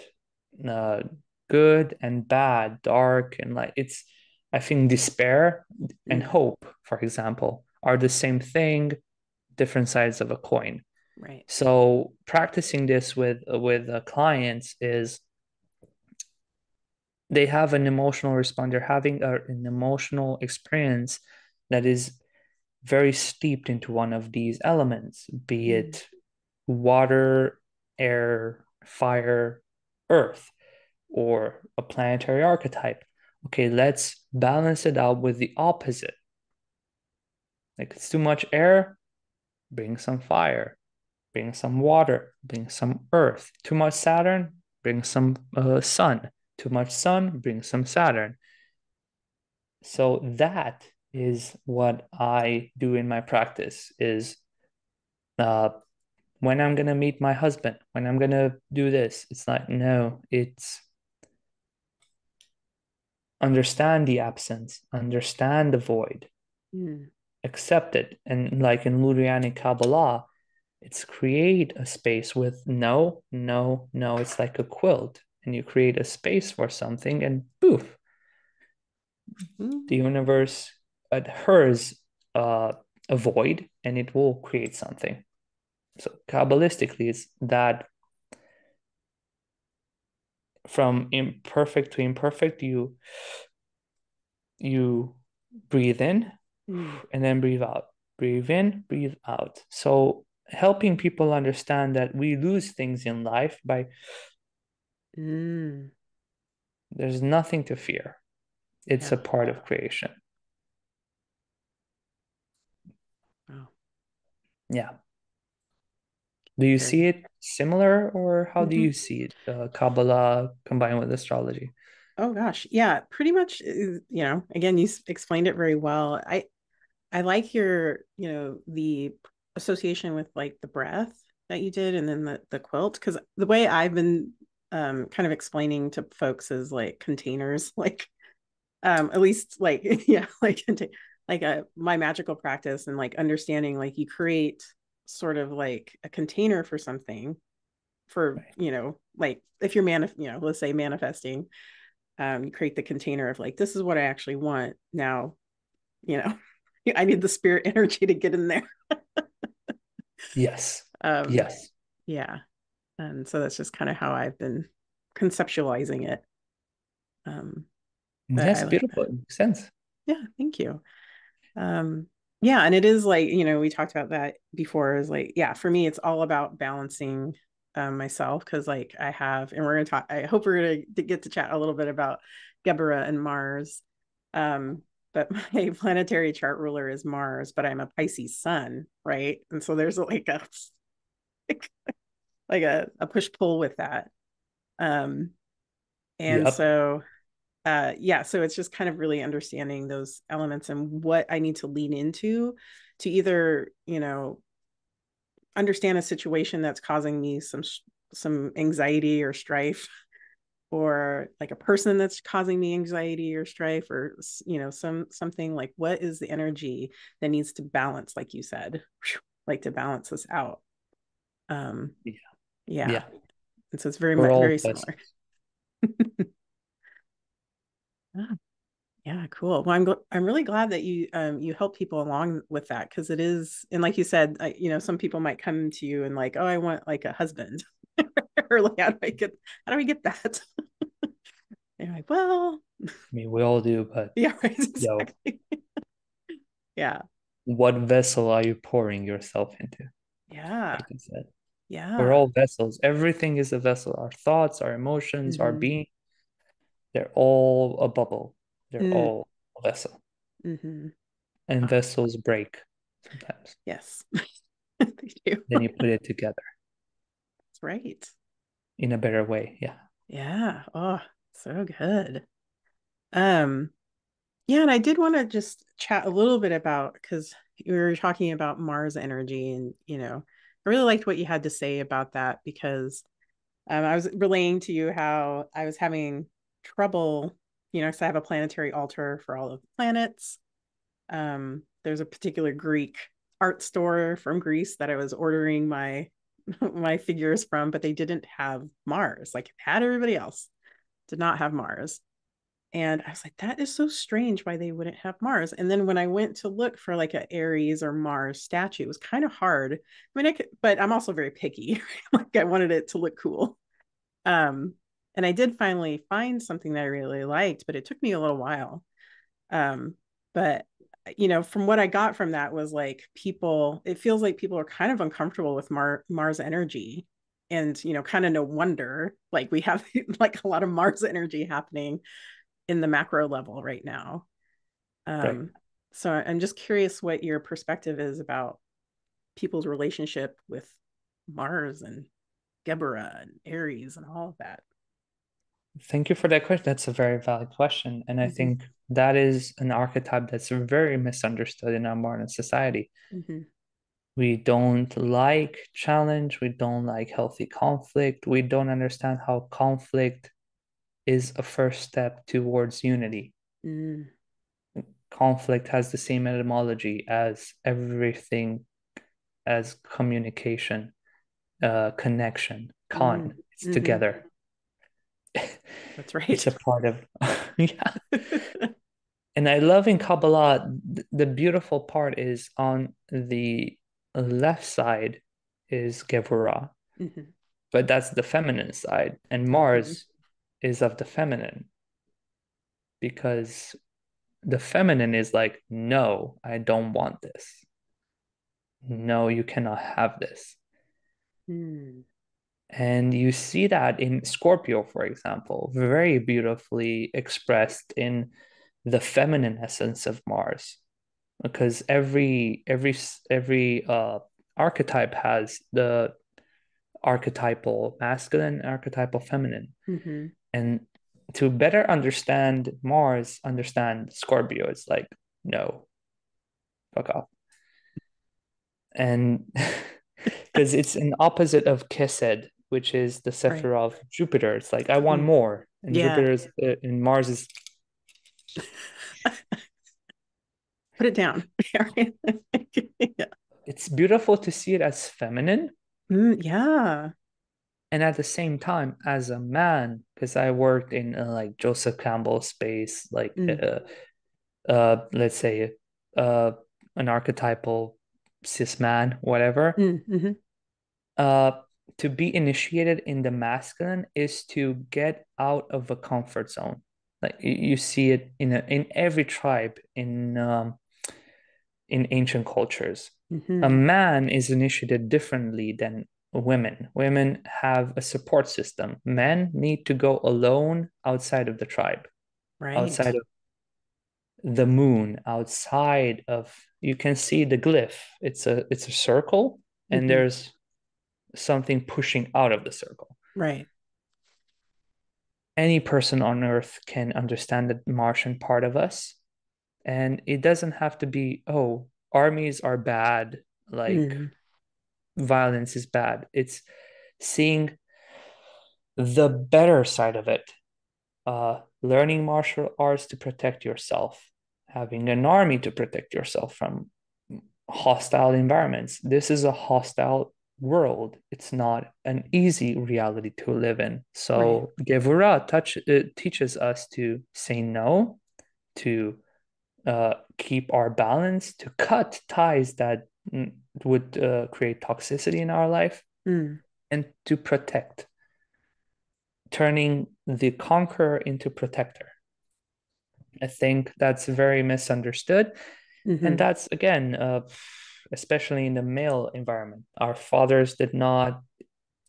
uh, good and bad, dark and light. It's, I think, despair and Mm. hope, for example, are the same thing, different sides of a coin. Right. So practicing this with with uh, clients is they have an emotional response. They're having a, an emotional experience that is very steeped into one of these elements, be Mm. it water, air, fire, earth, or a planetary archetype. Okay, let's balance it out with the opposite. Like it's too much air, bring some fire bring some water, bring some earth. Too much Saturn, bring some uh, sun. Too much sun, bring some Saturn. So that is what I do in my practice is uh, when I'm gonna meet my husband, when I'm gonna do this, it's like, no, it's understand the absence, understand the void, Mm. accept it. And like in Lurianic Kabbalah, it's create a space with no, no, no. It's like a quilt, and you create a space for something, and poof, Mm. the universe adheres uh, a void, and it will create something. So Kabbalistically, it's that from imperfect to imperfect, you you breathe in Mm. and then breathe out. Breathe in, breathe out. So helping people understand that we lose things in life by Mm. there's nothing to fear. It's a part of creation. Wow. Yeah. Do you see it similar, or how do Mhm. you see it? Uh, Kabbalah combined with astrology. Oh gosh, yeah, pretty much. uh, You know, again, you explained it very well. I I like your, you know, the association with like the breath that you did, and then the the quilt, because the way I've been um kind of explaining to folks is like containers, like um at least like yeah, like like a my magical practice and like understanding like you create sort of like a container for something for Right. you know like if you're manif you know let's say manifesting um you create the container of like this is what i actually want now you know i need the spirit energy to get in there Yes. um Yes. yeah and so that's just kind of how i've been conceptualizing it um Yes, like beautiful. It makes sense. yeah thank you um yeah and it is like you know we talked about that before is like yeah for me it's all about balancing um, myself because like i have and we're gonna talk i hope we're gonna get to chat a little bit about Geburah and mars um but my planetary chart ruler is mars but i'm a pisces sun right and so there's like a like a, a push pull with that um and yep. so uh yeah so it's just kind of really understanding those elements and what i need to lean into to either you know understand a situation that's causing me some some anxiety or strife or like a person that's causing me anxiety or strife or you know some something like what is the energy that needs to balance like you said like to balance this out? Um yeah. yeah, yeah. and so it's very much very similar. Ah, yeah, cool. Well, I'm I'm really glad that you um you help people along with that because it is, and like you said, I, you know, some people might come to you and like, oh, I want like a husband, or like, how do I get how do we get that? and like, well, I mean, we all do, but yeah, right, exactly. yeah. What vessel are you pouring yourself into? Yeah. Like. Yeah. We're all vessels. Everything is a vessel. Our thoughts, our emotions, mm-hmm. our being they're all a bubble. They're mm. all a vessel. Mm-hmm. And vessels break sometimes. Yes, they do. Then you put it together. That's right. In a better way. Yeah. Yeah. Oh, so good. Um, yeah, and I did want to just chat a little bit about because we were talking about Mars energy, and you know, I really liked what you had to say about that because um, I was relaying to you how I was having trouble, you know, because I have a planetary altar for all of the planets. Um, there's a particular Greek art store from Greece that I was ordering my my figures from, but they didn't have Mars. Like had everybody else, did not have Mars. And I was like, that is so strange why they wouldn't have Mars. And then when I went to look for like a Ares or Mars statue, it was kind of hard. I mean, I could, but I'm also very picky. like I wanted it to look cool. Um, and I did finally find something that I really liked, but it took me a little while. Um, but you know, from what I got from that was like people, it feels like people are kind of uncomfortable with Mar- Mars energy. And, you know, kind of no wonder, like we have like a lot of Mars energy happening in the macro level right now. Um, right. So I'm just curious what your perspective is about people's relationship with Mars and Geburah and Ares and all of that. Thank you for that question. That's a very valid question. And I mm-hmm. think that is an archetype that's very misunderstood in our modern society. Mm-hmm. We don't like challenge. We don't like healthy conflict. We don't understand how conflict is a first step towards unity. Mm. Conflict has the same etymology as everything, as communication, uh, connection, con, mm. it's mm-hmm. together that's right. It's a part of yeah. and I love in Kabbalah the beautiful part is on the left side is Geburah, mm-hmm. but that's the feminine side, and Mars mm-hmm. is of the feminine because the feminine is like, no, I don't want this. No, you cannot have this. Mm. And you see that in Scorpio, for example, very beautifully expressed in the feminine essence of Mars. Because every every every uh, archetype has the archetypal masculine, archetypal feminine. Mm-hmm. And to better understand Mars, understand Scorpio, it's like, no, fuck off. And because it's an opposite of Chesed, which is the Sephir right. of Jupiter. It's like I want mm. more, and yeah. Jupiter's uh, and Mars is. Put it down. yeah. It's beautiful to see it as feminine. Mm, yeah. And at the same time, as a man, because I worked in uh, like Joseph Campbell space, like mm. uh, uh, let's say uh, an archetypal cis man, whatever. Mm, mm-hmm. Uh, to be initiated in the masculine is to get out of a comfort zone like you see it in a, in every tribe in um, in ancient cultures. Mhm. A man is initiated differently than women. Women have a support system. Men need to go alone outside of the tribe, Right. outside of the moon, outside of you can see the glyph. It's a it's a circle and Mhm. there's something pushing out of the circle. Right. Any person on earth can understand the Martian part of us. And it doesn't have to be, oh, armies are bad, like Mm. violence is bad. It's seeing the better side of it. Uh, learning martial arts to protect yourself, having an army to protect yourself from hostile environments. This is a hostile world. It's not an easy reality to live in. So Gevura touch it teaches us to say no, to uh, keep our balance, to cut ties that mm, would uh, create toxicity in our life, Mm. and to protect, turning the conqueror into protector. I think that's very misunderstood. Mhm. And that's again, uh, especially in the male environment, our fathers did not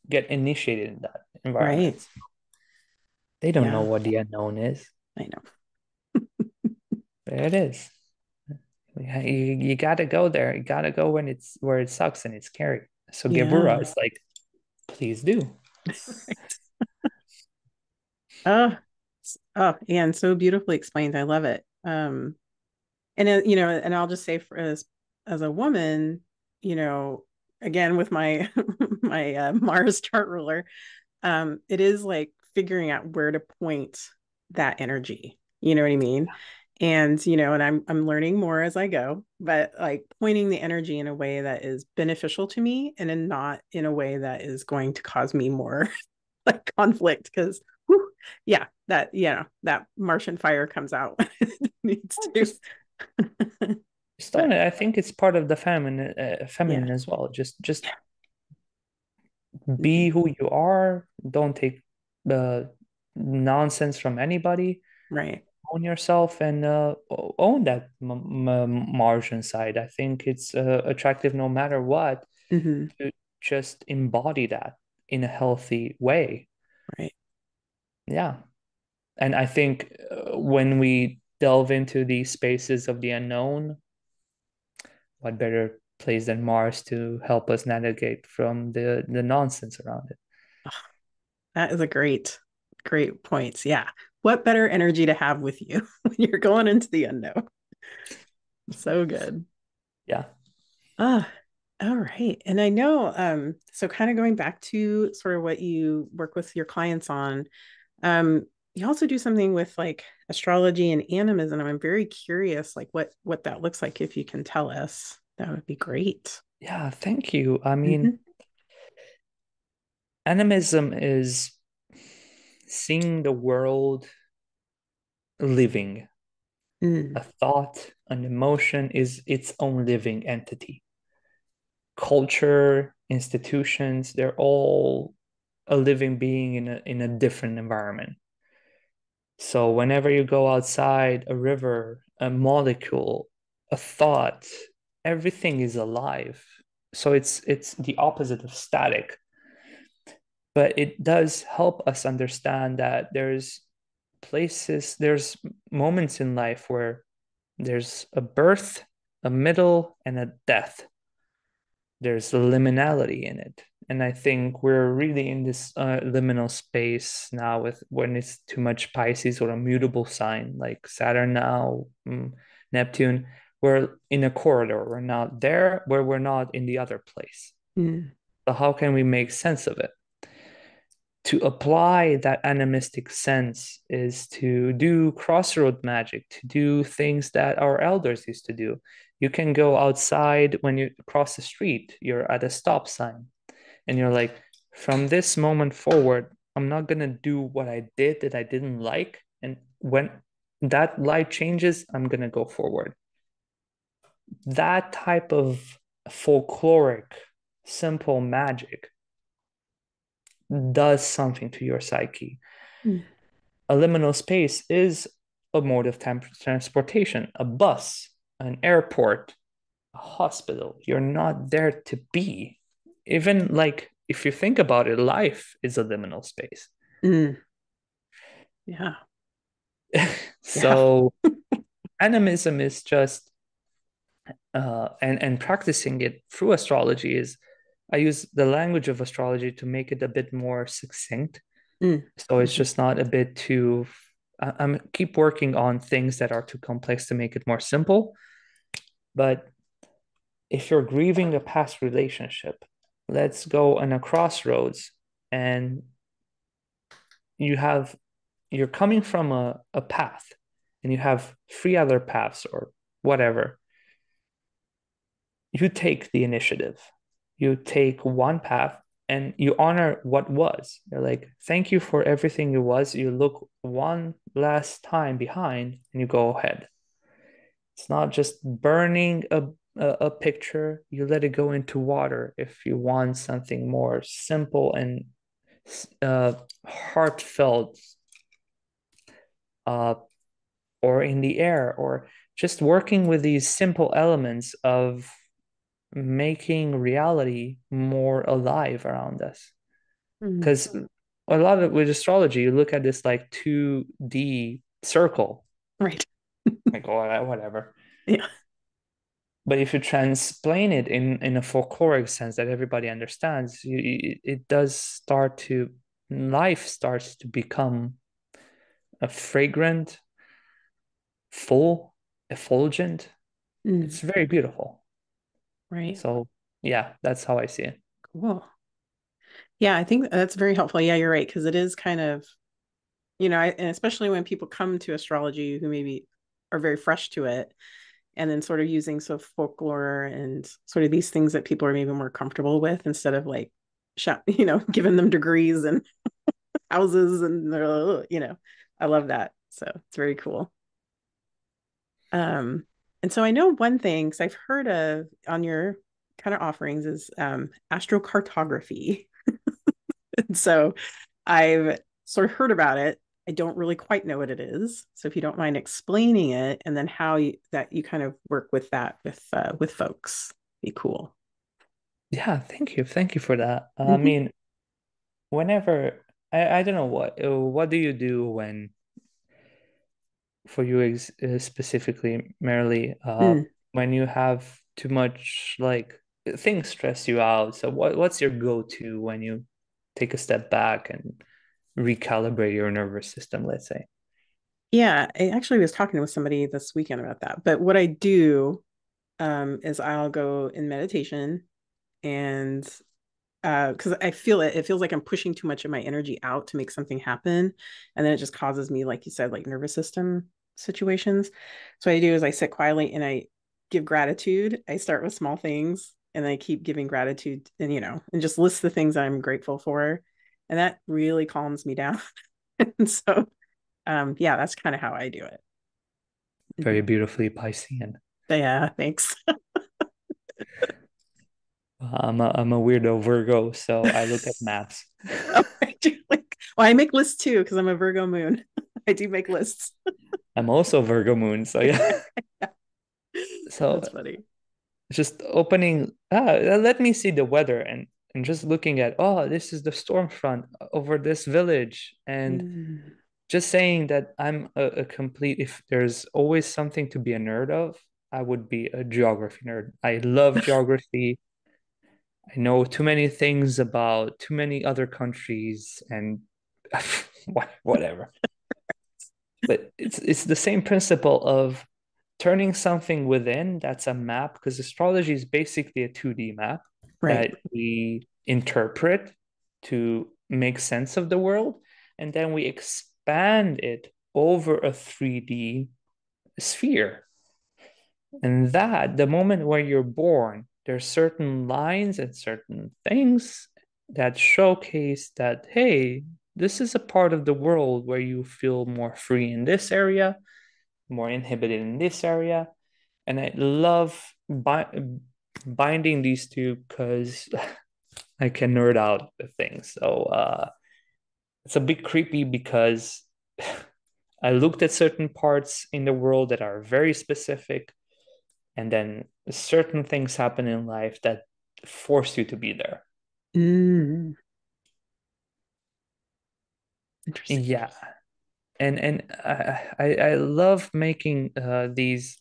get initiated in that environment. Right. They don't know what the unknown is. I know. There it is. You, you gotta go there. You gotta go when it's where it sucks and it's scary. So Yeah. Gebura is like, please do. Oh, s- oh, and so beautifully explained. I love it. Um, and uh, you know, and I'll just say for as as a woman, you know, again with my my uh, Mars chart ruler, um, it is like figuring out where to point that energy. You know what I mean? And you know, and I'm I'm learning more as I go, but like pointing the energy in a way that is beneficial to me and in not in a way that is going to cause me more like conflict because yeah that you know that martian fire comes out when it needs to Just, just don't it. I think it's part of the feminine, uh, feminine as well. Just, just be who you are. Don't take the nonsense from anybody. right Own yourself and uh, own that m- m- Martian side. I think it's uh, attractive no matter what. hmm To just embody that in a healthy way. right Yeah. And I think uh, when we delve into these spaces of the unknown, what better place than Mars to help us navigate from the, the nonsense around it? that is a great great points. Yeah. What better energy to have with you when you're going into the unknown? So good. Yeah. ah all right. And i know um so kind of going back to sort of what you work with your clients on um you also do something with like astrology and animism i'm very curious like what what that looks like if you can tell us that would be great Yeah. Thank you. I mean, animism is seeing the world living. Mm, A thought, an emotion is its own living entity. Culture, institutions, they're all a living being in a in a different environment. So whenever you go outside, a river, a molecule, a thought, everything is alive. So it's it's the opposite of static. But it does help us understand that there's places, there's moments in life where there's a birth, a middle, and a death. There's liminality in it. And I think we're really in this uh, liminal space now with when it's too much Pisces or a mutable sign like Saturn now, mm, Neptune. We're in a corridor. We're not there where we're not in the other place. mm, So how can we make sense of it? To apply that animistic sense is to do crossroad magic, to do things that our elders used to do. You can go outside when you cross the street, you're at a stop sign, and you're like, from this moment forward, I'm not gonna do what I did that I didn't like. And when that light changes, I'm gonna go forward. That type of folkloric, simple magic does something to your psyche. Mm. A liminal space is a mode of temp- transportation, a bus, an airport, a hospital. You're not there to be. Even like if you think about it, life is a liminal space. Mm. Yeah. so animism is just uh, and and practicing it through astrology is I use the language of astrology to make it a bit more succinct. Mm. So it's just not a bit too. I, I'm keep working on things that are too complex to make it more simple. But if you're grieving a past relationship, let's go on a crossroads and you have you're coming from a, a path and you have three other paths or whatever. You take the initiative. You take one path and you honor what was. You're like thank you for everything you was. You look one last time behind and you go ahead. It's not just burning a, a, a picture you let it go into water if you want something more simple and uh, heartfelt uh, or in the air or just working with these simple elements of making reality more alive around us. Because mm-hmm. a lot of with astrology you look at this like 2d circle. Right. Like oh, whatever. Yeah but if you transplain it in in a folkloric sense that everybody understands you, it does start to life starts to become a fragrant full effulgent. Mm. it's very beautiful. Right. So yeah that's how i see it. Cool. Yeah i think that's very helpful. Yeah you're right because it is kind of you know I, and especially when people come to astrology who maybe are very fresh to it and then sort of using so folklore and sort of these things that people are maybe more comfortable with instead of like you know giving them degrees and houses and they're, you know i love that so it's very cool um, and so I know one thing because I've heard of on your kind of offerings is um, astrocartography. and so I've sort of heard about it. I don't really quite know what it is. So if you don't mind explaining it and then how you, that you kind of work with that with uh, with folks, be cool. Yeah, thank you, thank you for that. Mm-hmm. I mean, whenever I, I don't know what uh, what do you do when for you ex- uh, specifically, Merrily, uh, mm. when you have too much like things stress you out. So what what's your go to when you take a step back and recalibrate your nervous system? Let's say. Yeah, I actually was talking with somebody this weekend about that. But what I do um, is I'll go in meditation and because uh, I feel it, it feels like I'm pushing too much of my energy out to make something happen. And then it just causes me, like you said, like nervous system situations. So what I do is I sit quietly and I give gratitude. I start with small things and I keep giving gratitude and, you know, and just list the things I'm grateful for. And that really calms me down. and so, um, yeah, that's kind of how I do it. Very beautifully Piscean. Yeah, thanks. I'm a, I'm a weirdo Virgo, so I look at maps. oh, I like, well, I make lists too because I'm a Virgo moon. I do make lists. I'm also Virgo moon, so yeah. so that's funny. Just opening. Ah, let me see the weather and and just looking at oh, this is the storm front over this village, and mm. just saying that I'm a, a complete. If there's always something to be a nerd of, I would be a geography nerd. I love geography. I know too many things about too many other countries and whatever. but it's it's the same principle of turning something within that's a map because astrology is basically a 2D map right. that we interpret to make sense of the world and then we expand it over a 3D sphere. And that the moment where you're born there's certain lines and certain things that showcase that hey this is a part of the world where you feel more free in this area more inhibited in this area and i love binding these two because i can nerd out the things so uh, it's a bit creepy because i looked at certain parts in the world that are very specific and then certain things happen in life that force you to be there. Mm. Interesting. Yeah. And and I I, I love making uh, these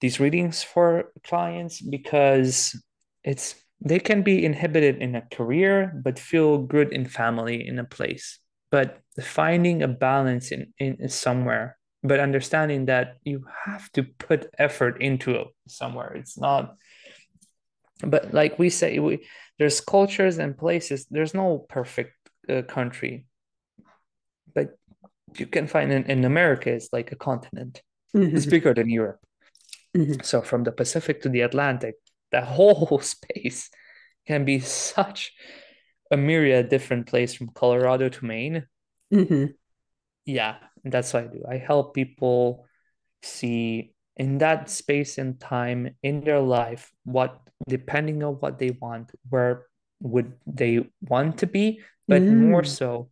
these readings for clients because it's they can be inhibited in a career but feel good in family in a place. But finding a balance in, in somewhere but understanding that you have to put effort into it somewhere. It's not but like we say we there's cultures and places there's no perfect uh, country but you can find in, in america it's like a continent. Mm-hmm. it's bigger than europe mm-hmm. so from the pacific to the atlantic that whole space can be such a myriad different place from colorado to maine mm-hmm. yeah that's what i do i help people see in that space and time in their life what depending on what they want where would they want to be but mm. more so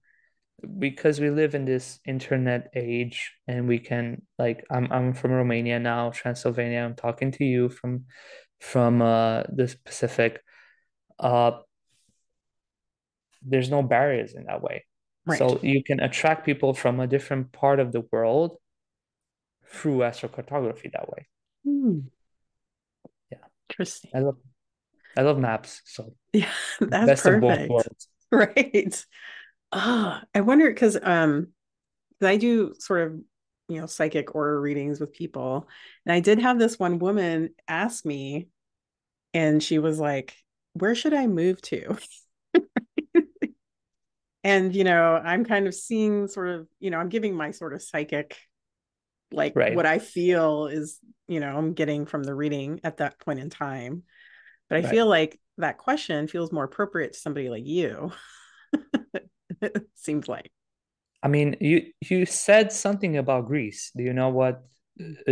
because we live in this internet age and we can like I'm I'm from Romania now Transylvania I'm talking to you from from uh the Pacific uh there's no barriers in that way right. so you can attract people from a different part of the world through astrocartography that way. Hmm. Yeah. Interesting. I love I love maps. So yeah, that's best perfect. of both worlds. Right. Ah, oh, I wonder because um I do sort of you know psychic aura readings with people, and I did have this one woman ask me, and she was like, "Where should I move to?" and you know, I'm kind of seeing sort of you know I'm giving my sort of psychic like right. what I feel is, you know, I'm getting from the reading at that point in time. But I right. feel like that question feels more appropriate to somebody like you. it seems like. I mean, you you said something about Greece. Do you know what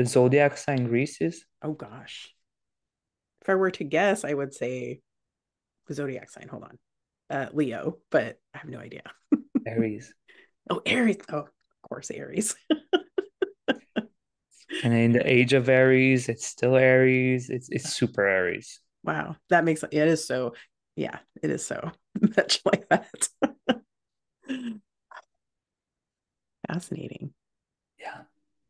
zodiac sign Greece is? Oh gosh. If I were to guess, I would say zodiac sign. Hold on. Uh Leo, but I have no idea. Aries. Oh, Aries. Oh, of course, Aries and in the age of Aries, it's still Aries. It's it's super Aries. Wow, that makes it is so. Yeah, it is so much like that. Fascinating. Yeah,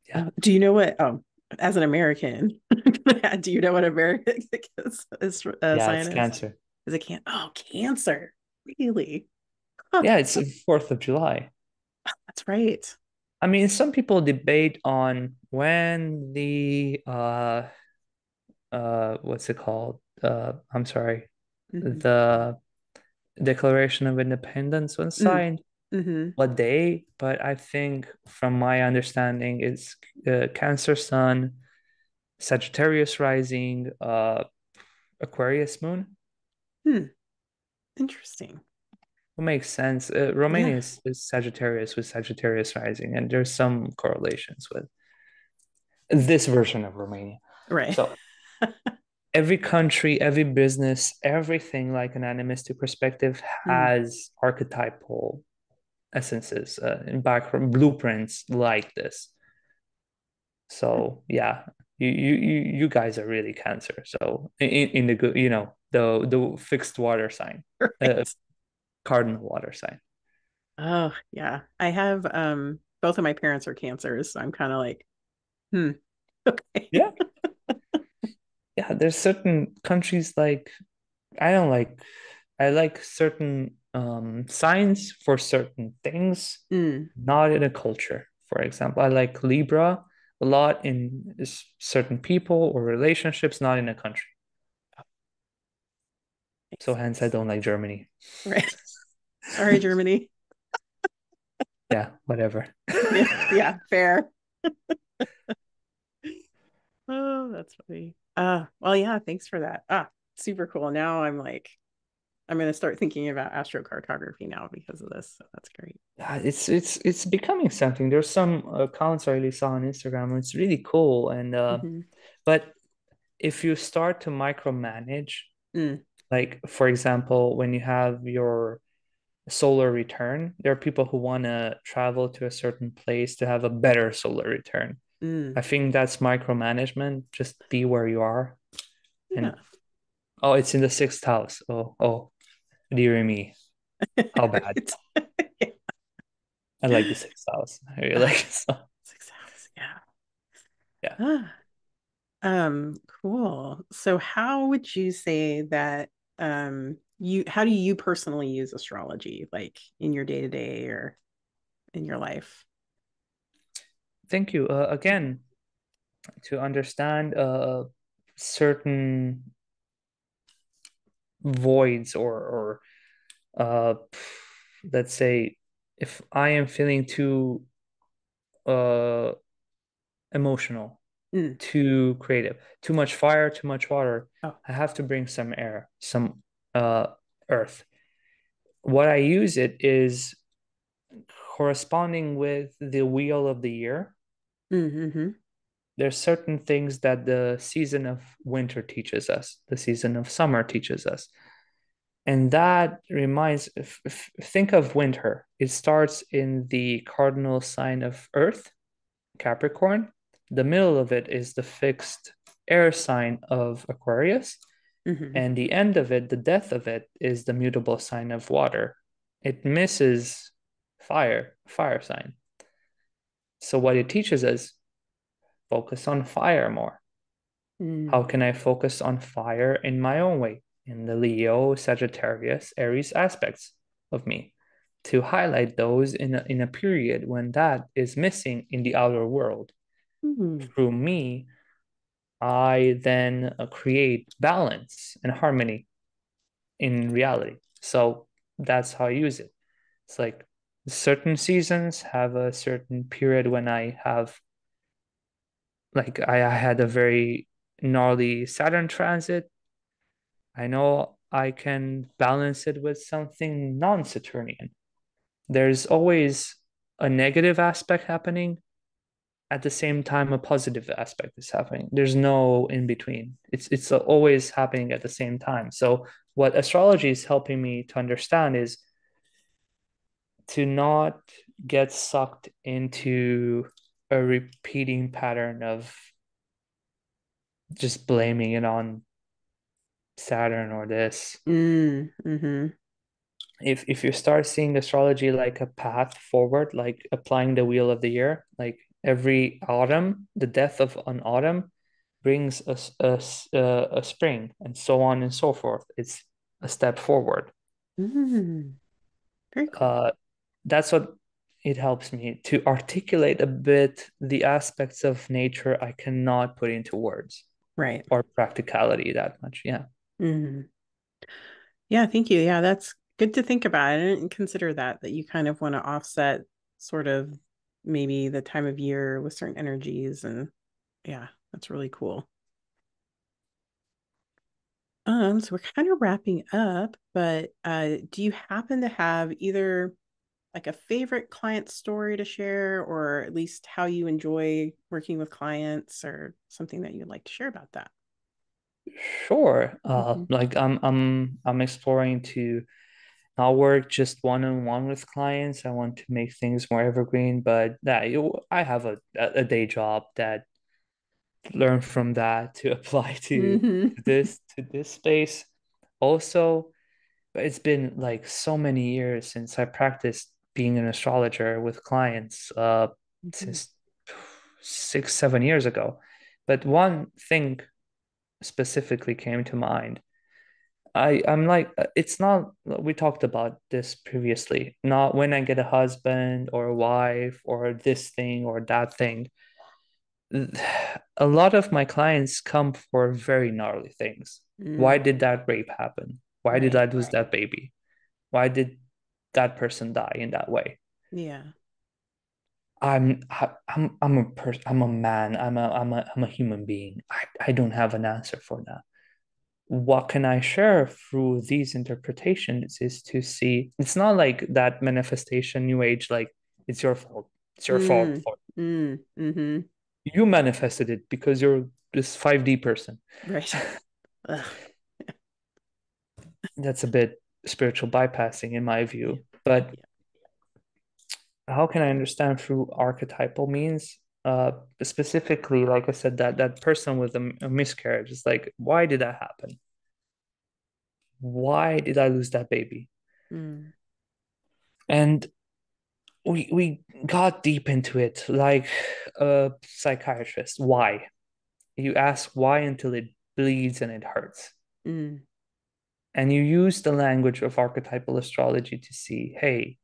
yeah. Uh, do you know what? Um, as an American, do you know what American is? is uh, yeah, it's? Cancer. Is it can? Oh, Cancer. Really? Huh. Yeah, it's the Fourth of July. That's right. I mean, some people debate on when the uh uh what's it called? Uh I'm sorry. Mm-hmm. The Declaration of Independence was mm. signed. Mm-hmm. What day? But I think, from my understanding, it's uh, Cancer Sun, Sagittarius rising, uh, Aquarius moon. Hmm. Interesting. It makes sense. Uh, Romania yeah. is, is Sagittarius with Sagittarius rising, and there's some correlations with this version of Romania. Right. So every country, every business, everything like an animistic perspective hmm. has mm. archetypal essences uh, in background blueprints like this. So yeah, you you you guys are really Cancer. So in, in the good, you know, the the fixed water sign. Right. Uh, cardinal water sign. Oh, yeah. I have um both of my parents are cancers, so I'm kind of like, hmm. Okay. Yeah. Yeah, there's certain countries like I don't like I like certain um signs for certain things, mm. not in a culture. For example, I like Libra a lot in certain people or relationships, not in a country. So hence I don't like Germany. Right. Sorry, Germany. yeah, whatever. yeah, yeah, fair. oh, that's funny. Uh well yeah, thanks for that. Ah, super cool. Now I'm like I'm gonna start thinking about astrocartography now because of this. So that's great. Yeah, it's it's it's becoming something. There's some accounts I really saw on Instagram. It's really cool, and uh, mm-hmm. but if you start to micromanage, mm. like for example, when you have your solar return. There are people who want to travel to a certain place to have a better solar return. Mm. I think that's micromanagement. Just be where you are. And Yeah. oh, it's in the sixth house. Oh, oh, dear me. How bad. Yeah. I like the sixth house. I really like it. So, Six hours. Yeah. Yeah. Ah. Um, cool. So how would you say that um you how do you personally use astrology like in your day-to-day or in your life? Thank you. Uh, again, to understand uh, certain voids or or uh, let's say if I am feeling too uh emotional, Mm. too creative, too much fire, too much water, Oh. I have to bring some air, some uh earth. What I use it is corresponding with the wheel of the year. Mm-hmm. There's certain things that the season of winter teaches us, the season of summer teaches us. And that reminds, if, if, think of winter. It starts in the cardinal sign of Earth, Capricorn. The middle of it is the fixed air sign of Aquarius. Mm-hmm. And the end of it, the death of it, is the mutable sign of water. It misses fire, fire sign. So what it teaches us, focus on fire more. Mm. How can I focus on fire in my own way, in the Leo, Sagittarius, Aries aspects of me, to highlight those in a, in a period when that is missing in the outer world. Mm. Through me, I then uh, create balance and harmony in reality. So that's how I use it. It's like certain seasons have a certain period when I have, like, I, had a very gnarly Saturn transit. I know I can balance it with something non Saturnian. There's always a negative aspect happening. At the same time, a positive aspect is happening. There's no in between. It's it's always happening at the same time. So what astrology is helping me to understand is to not get sucked into a repeating pattern of just blaming it on Saturn or this. Mm. Mm-hmm. If if you start seeing astrology like a path forward, like applying the wheel of the year, like every autumn, the death of an autumn brings us a, a, a spring, and so on and so forth. It's a step forward. Mm. Very cool. Uh, that's what it helps me to articulate a bit the aspects of nature I cannot put into words right. or practicality that much. Yeah. Mm. Yeah, thank you. Yeah, that's good to think about. I didn't consider that, that you kind of want to offset sort of maybe the time of year with certain energies. And yeah, that's really cool. Um, so we're kind of wrapping up, but uh, do you happen to have either like a favorite client story to share, or at least how you enjoy working with clients, or something that you'd like to share about that? Sure. Uh, Mhm. like I'm I'm I'm exploring to not work just one on one with clients. I want to make things more evergreen, but that I have a a day job that learn from that to apply to, Mhm. to this to this space. Also, it's been like so many years since I practiced being an astrologer with clients, uh, Mhm. since six, seven years ago. But one thing specifically came to mind. I I'm like it's not we talked about this previously. Not when I get a husband or a wife or this thing or that thing. A lot of my clients come for very gnarly things. Why Mm. did that rape happen? Why did Right. I lose that baby? Why did that person die in that way? Yeah. I'm I'm I'm a person I'm a man. I'm a I'm a I'm a human being. I, I don't have an answer for that. What can I share through these interpretations is to see it's not like that manifestation new age like it's your fault. It's your fault Mm. for Mm. Mm-hmm. you manifested it because you're this 5D person. Right. That's a bit spiritual bypassing in my view. But Yeah. how can I understand through archetypal means? uh, specifically, like I said, that that person with a, a miscarriage is like, why did that happen? Why did I lose that baby? Mm. And we we got deep into it, like a psychiatrist. Why? You ask why until it bleeds and it hurts. Mm. And you use the language of archetypal astrology to see, hey,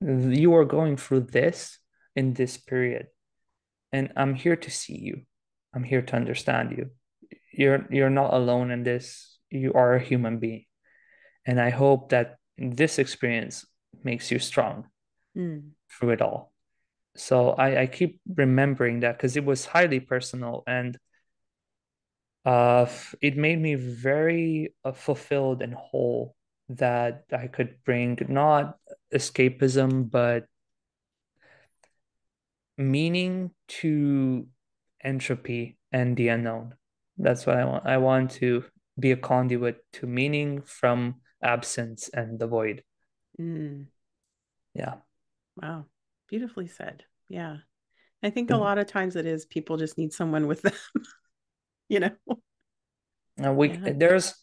you are going through this in this period and i'm here to see you. I'm here to understand you. You're you're not alone in this. You are a human being. And i hope that this experience makes you strong mm. through it all. So i i keep remembering that because it was highly personal and uh it made me very uh, fulfilled and whole that i could bring not escapism but meaning to entropy and the unknown. That's what I want. I want to be a conduit to meaning from absence and the void. Mm. Yeah. Wow. Beautifully said. Yeah. I think a lot of times it is people just need someone with them, you know. And we yeah. there's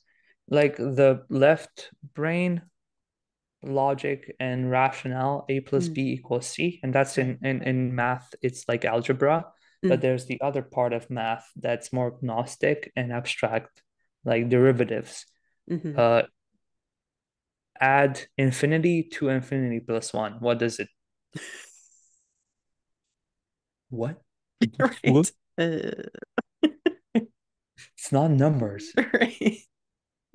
like the left brain logic and rationale a plus mm. b equals c and that's in, in in math it's like algebra mm. but there's the other part of math that's more gnostic and abstract like derivatives mm-hmm. uh add infinity to infinity plus one what does it what right. what? Uh... it's not numbers. Right.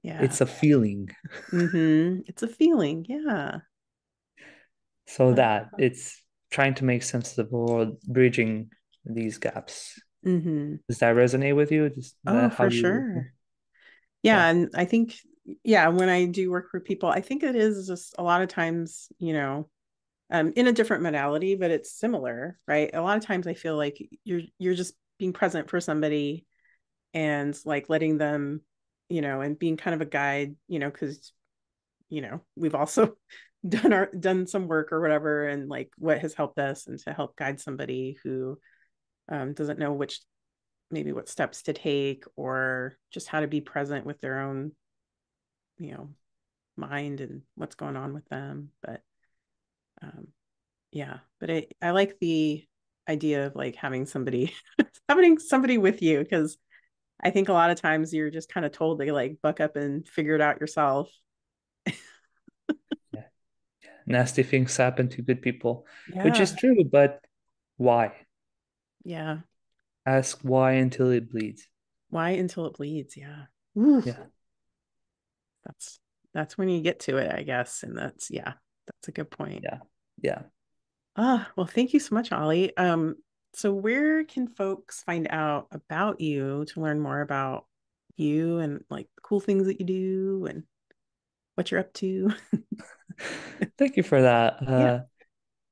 Yeah. It's a feeling. Mm-hmm. it's a feeling yeah. So that it's trying to make sense of the world bridging these gaps. Mm-hmm. does that resonate with you? Does oh for you... sure. yeah, yeah. and i think yeah when i do work for people i think it is just a lot of times you know um, in a different modality but it's similar right? A lot of times i feel like you're you're just being present for somebody and like letting them you know, and being kind of a guide, you know, because, you know, we've also done our done some work or whatever, and like what has helped us, and to help guide somebody who um, doesn't know which, maybe what steps to take, or just how to be present with their own, you know, mind and what's going on with them. But, um, yeah, but I I like the idea of like having somebody having somebody with you because I think a lot of times you're just kind of told to like buck up and figure it out yourself. yeah. Nasty things happen to good people, yeah. which is true, but why? Yeah. Ask why until it bleeds. Why until it bleeds? Yeah. Oof. Yeah. That's that's when you get to it, I guess. And that's yeah, that's a good point. Yeah. Yeah. Ah, well, thank you so much, Oli. Um, so, where can folks find out about you to learn more about you and like cool things that you do and what you're up to? Thank you for that. Uh,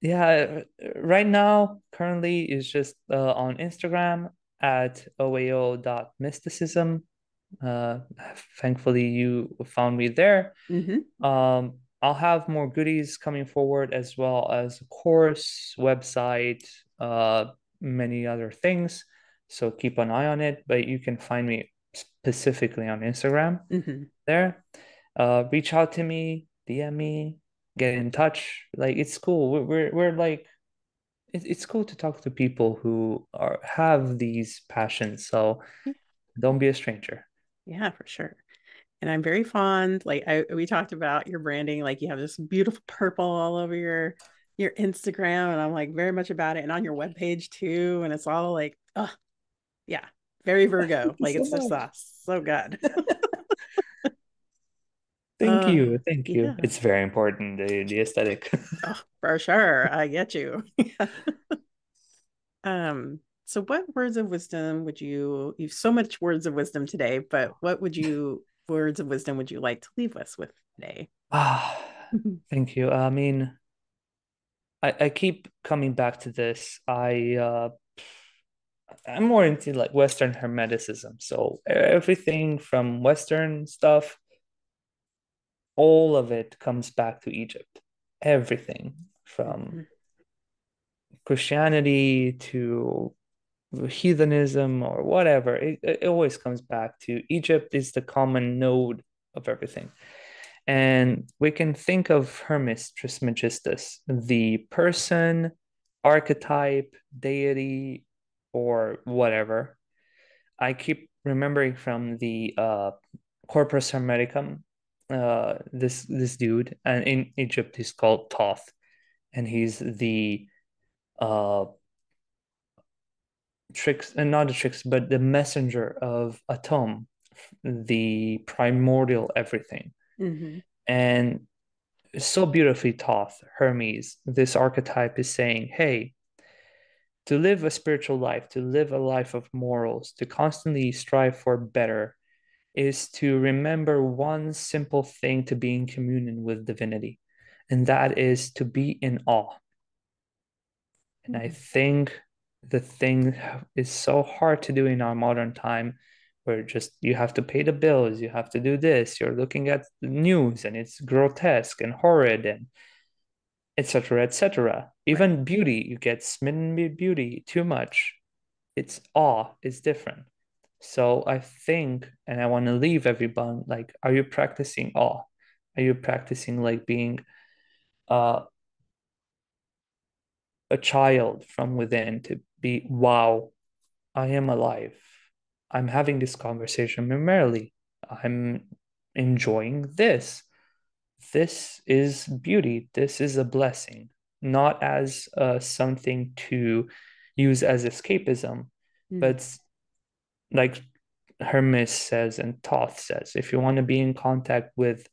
yeah. yeah, right now, currently, is just uh, on Instagram at oao.mysticism. Uh, thankfully, you found me there. Mm-hmm. Um, I'll have more goodies coming forward as well as a course, website, uh, many other things. So keep an eye on it. But you can find me specifically on Instagram mm-hmm. there. Uh, reach out to me, DM me, get in touch. Like it's cool. We're we're, we're like it, it's cool to talk to people who are have these passions. So don't be a stranger. Yeah, for sure. And I'm very fond. Like I we talked about your branding. Like you have this beautiful purple all over your your Instagram and I'm like very much about it and on your webpage too. And it's all like, oh yeah, very Virgo. like so it's just uh, so good. Thank uh, you. Thank you. Yeah. It's very important, the, the aesthetic. oh, for sure. I get you. um, so what words of wisdom would you you've so much words of wisdom today, but what would you words of wisdom would you like to leave us with today? Ah, thank you. I mean, I, I keep coming back to this. I uh, I'm more into like Western Hermeticism. So everything from Western stuff, all of it comes back to Egypt. Everything from mm-hmm. Christianity to heathenism or whatever. It, it always comes back to Egypt is the common node of everything. And we can think of Hermes Trismegistus, the person, archetype, deity, or whatever. I keep remembering from the uh, Corpus Hermeticum, uh, this this dude, and in Egypt he's called Thoth, and he's the uh, tricks and not the tricks, but the messenger of Atum, the primordial everything. Mm-hmm. And so beautifully taught Hermes, this archetype is saying, hey, to live a spiritual life, to live a life of morals, to constantly strive for better, is to remember one simple thing to be in communion with divinity, and that is to be in awe. And I mm-hmm. think the thing is so hard to do in our modern time where just you have to pay the bills, you have to do this, you're looking at the news and it's grotesque and horrid and etc. etc. Even right. beauty, you get smitten with beauty too much. It's awe, it's different. So I think, and I want to leave everyone like, are you practicing awe? Are you practicing like being uh, a child from within to be, wow, I am alive. I'm having this conversation Merrily. I'm enjoying this. This is beauty. This is a blessing, not as uh, something to use as escapism, mm. but like Hermes says and Thoth says, if you want to be in contact with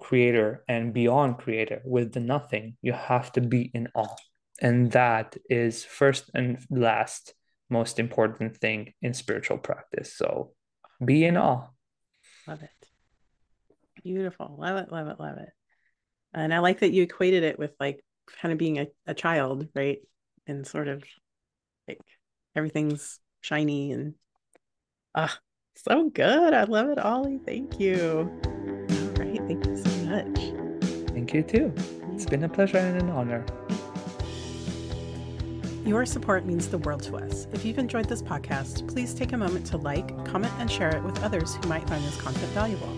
creator and beyond creator with the nothing, you have to be in awe. And that is first and last most important thing in spiritual practice. So be in awe. Love it. Beautiful. Love it, love it, love it. And I like that you equated it with like kind of being a, a child, right? And sort of like everything's shiny and ah, so good. I love it, Oli. Thank you. All right. Thank you so much. Thank you too. It's been a pleasure and an honor. Your support means the world to us. If you've enjoyed this podcast, please take a moment to like, comment, and share it with others who might find this content valuable.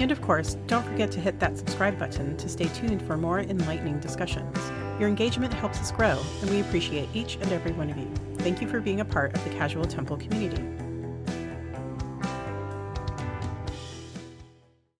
And of course, don't forget to hit that subscribe button to stay tuned for more enlightening discussions. Your engagement helps us grow, and we appreciate each and every one of you. Thank you for being a part of the Casual Temple community.